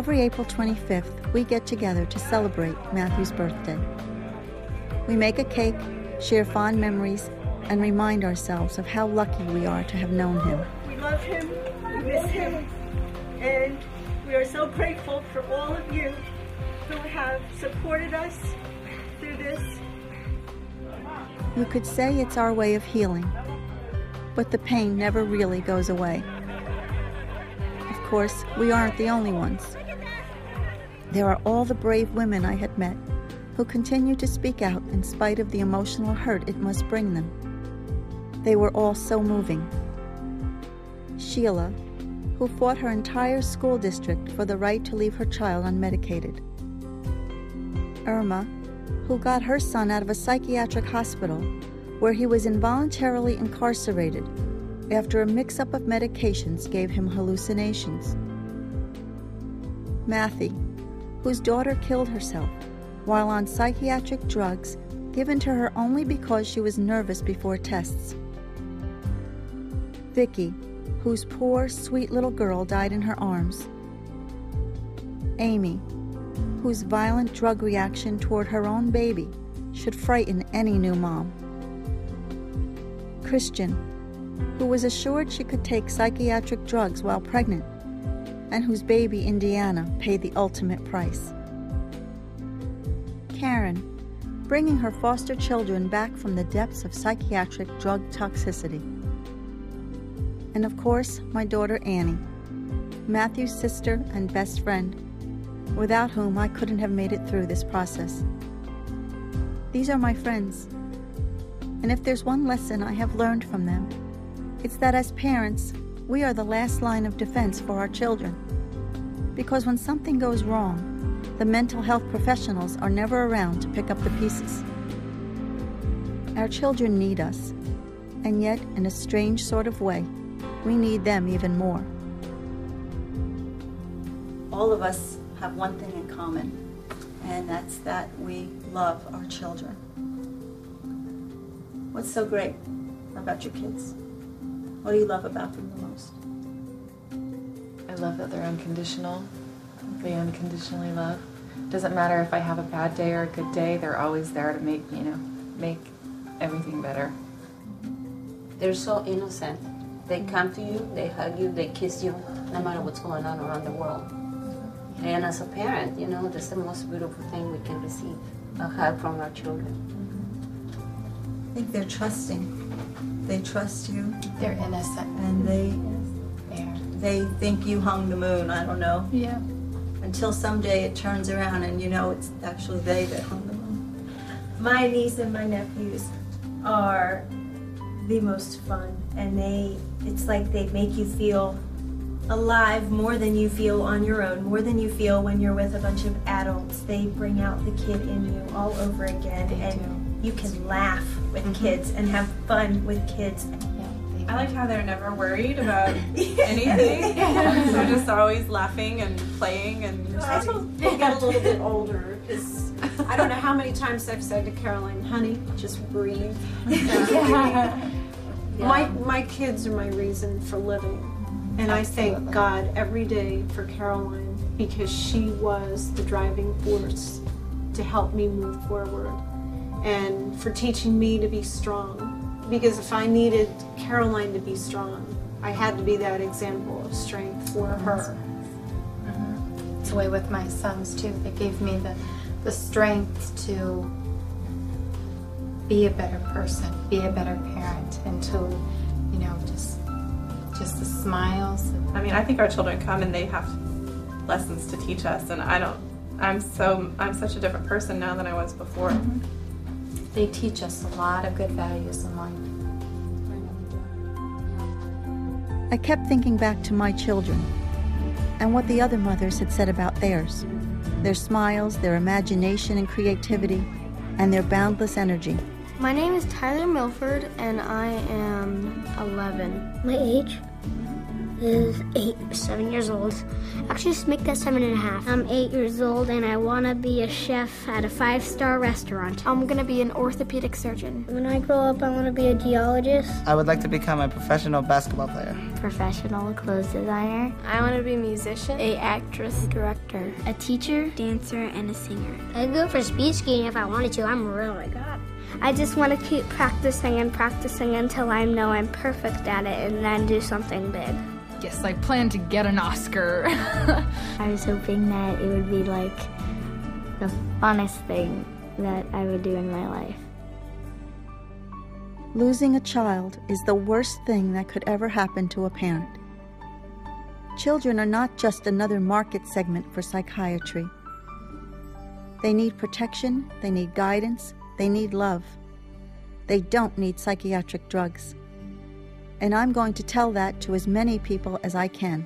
Every April 25th, we get together to celebrate Matthew's birthday. We make a cake, share fond memories, and remind ourselves of how lucky we are to have known him. We love him, we miss him, and we are so grateful for all of you who have supported us through this. You could say it's our way of healing, but the pain never really goes away. Of course, we aren't the only ones. There are all the brave women I had met who continue to speak out in spite of the emotional hurt it must bring them. They were all so moving. Sheila, who fought her entire school district for the right to leave her child unmedicated. Irma, who got her son out of a psychiatric hospital where he was involuntarily incarcerated after a mix up of medications gave him hallucinations. Matthew, whose daughter killed herself while on psychiatric drugs given to her only because she was nervous before tests. Vicky, whose poor, sweet little girl died in her arms. Amy, whose violent drug reaction toward her own baby should frighten any new mom. Kristen, who was assured she could take psychiatric drugs while pregnant, and whose baby Indiana paid the ultimate price. Karen, bringing her foster children back from the depths of psychiatric drug toxicity. And of course, my daughter Annie, Matthew's sister and best friend, without whom I couldn't have made it through this process. These are my friends, and if there's one lesson I have learned from them, it's that as parents, we are the last line of defense for our children. Because when something goes wrong, the mental health professionals are never around to pick up the pieces. Our children need us, and yet, in a strange sort of way, we need them even more. All of us have one thing in common, and that's that we love our children. What's so great about your kids? What do you love about them the most? I love that they're unconditional. They unconditionally love. Doesn't matter if I have a bad day or a good day, they're always there to make, you know, make everything better. They're so innocent. They come to you, they hug you, they kiss you, no matter what's going on around the world. And as a parent, you know, that's the most beautiful thing we can receive a hug from our children. I think they're trusting. They trust you. They're innocent. And they they think you hung the moon, I don't know. Yeah. Until someday it turns around and you know it's actually they that hung the moon. My niece and my nephews are the most fun and they it's like they make you feel alive more than you feel on your own, more than you feel when you're with a bunch of adults. They bring out the kid in you all over again They and do. You can laugh with Mhm. kids and have fun with kids. I like how they're never worried about anything. they're just always laughing and playing and. As they get a little bit older, because I don't know how many times I've said to Caroline, honey, just breathe. My, my kids are my reason for living. And I thank God every day for Caroline because she was the driving force to help me move forward and for teaching me to be strong. Because if I needed Caroline to be strong, I had to be that example of strength for her. Mm-hmm. It's the way with my sons too. They gave me the, the strength to be a better person, be a better parent, and to, you know, just just the smiles. I mean, I think our children come and they have lessons to teach us, and I don't. I'm so I'm such a different person now than I was before. Mm-hmm. They teach us a lot of good values in life. I kept thinking back to my children and what the other mothers had said about theirs their smiles, their imagination and creativity, and their boundless energy. My name is Tyler Milford, and I am 11. My age? Is eight, seven years old. Actually, just make that seven and a half. I'm eight years old, and I want to be a chef at a five-star restaurant. I'm gonna be an orthopedic surgeon. When I grow up, I want to be a geologist, I would like to become a professional basketball player. professional clothes designer, I want to be a musician, a actress, director, a teacher, dancer, and a singer. I'd go for speed skating if I wanted to. I'm really good. I just want to keep practicing and practicing until I know I'm perfect at it, and then do something big. Yes, I plan to get an Oscar. I was hoping that it would be like the funnest thing that I would do in my life. Losing a child is the worst thing that could ever happen to a parent. Children are not just another market segment for psychiatry. They need protection, they need guidance, they need love. They don't need psychiatric drugs. And I'm going to tell that to as many people as I can.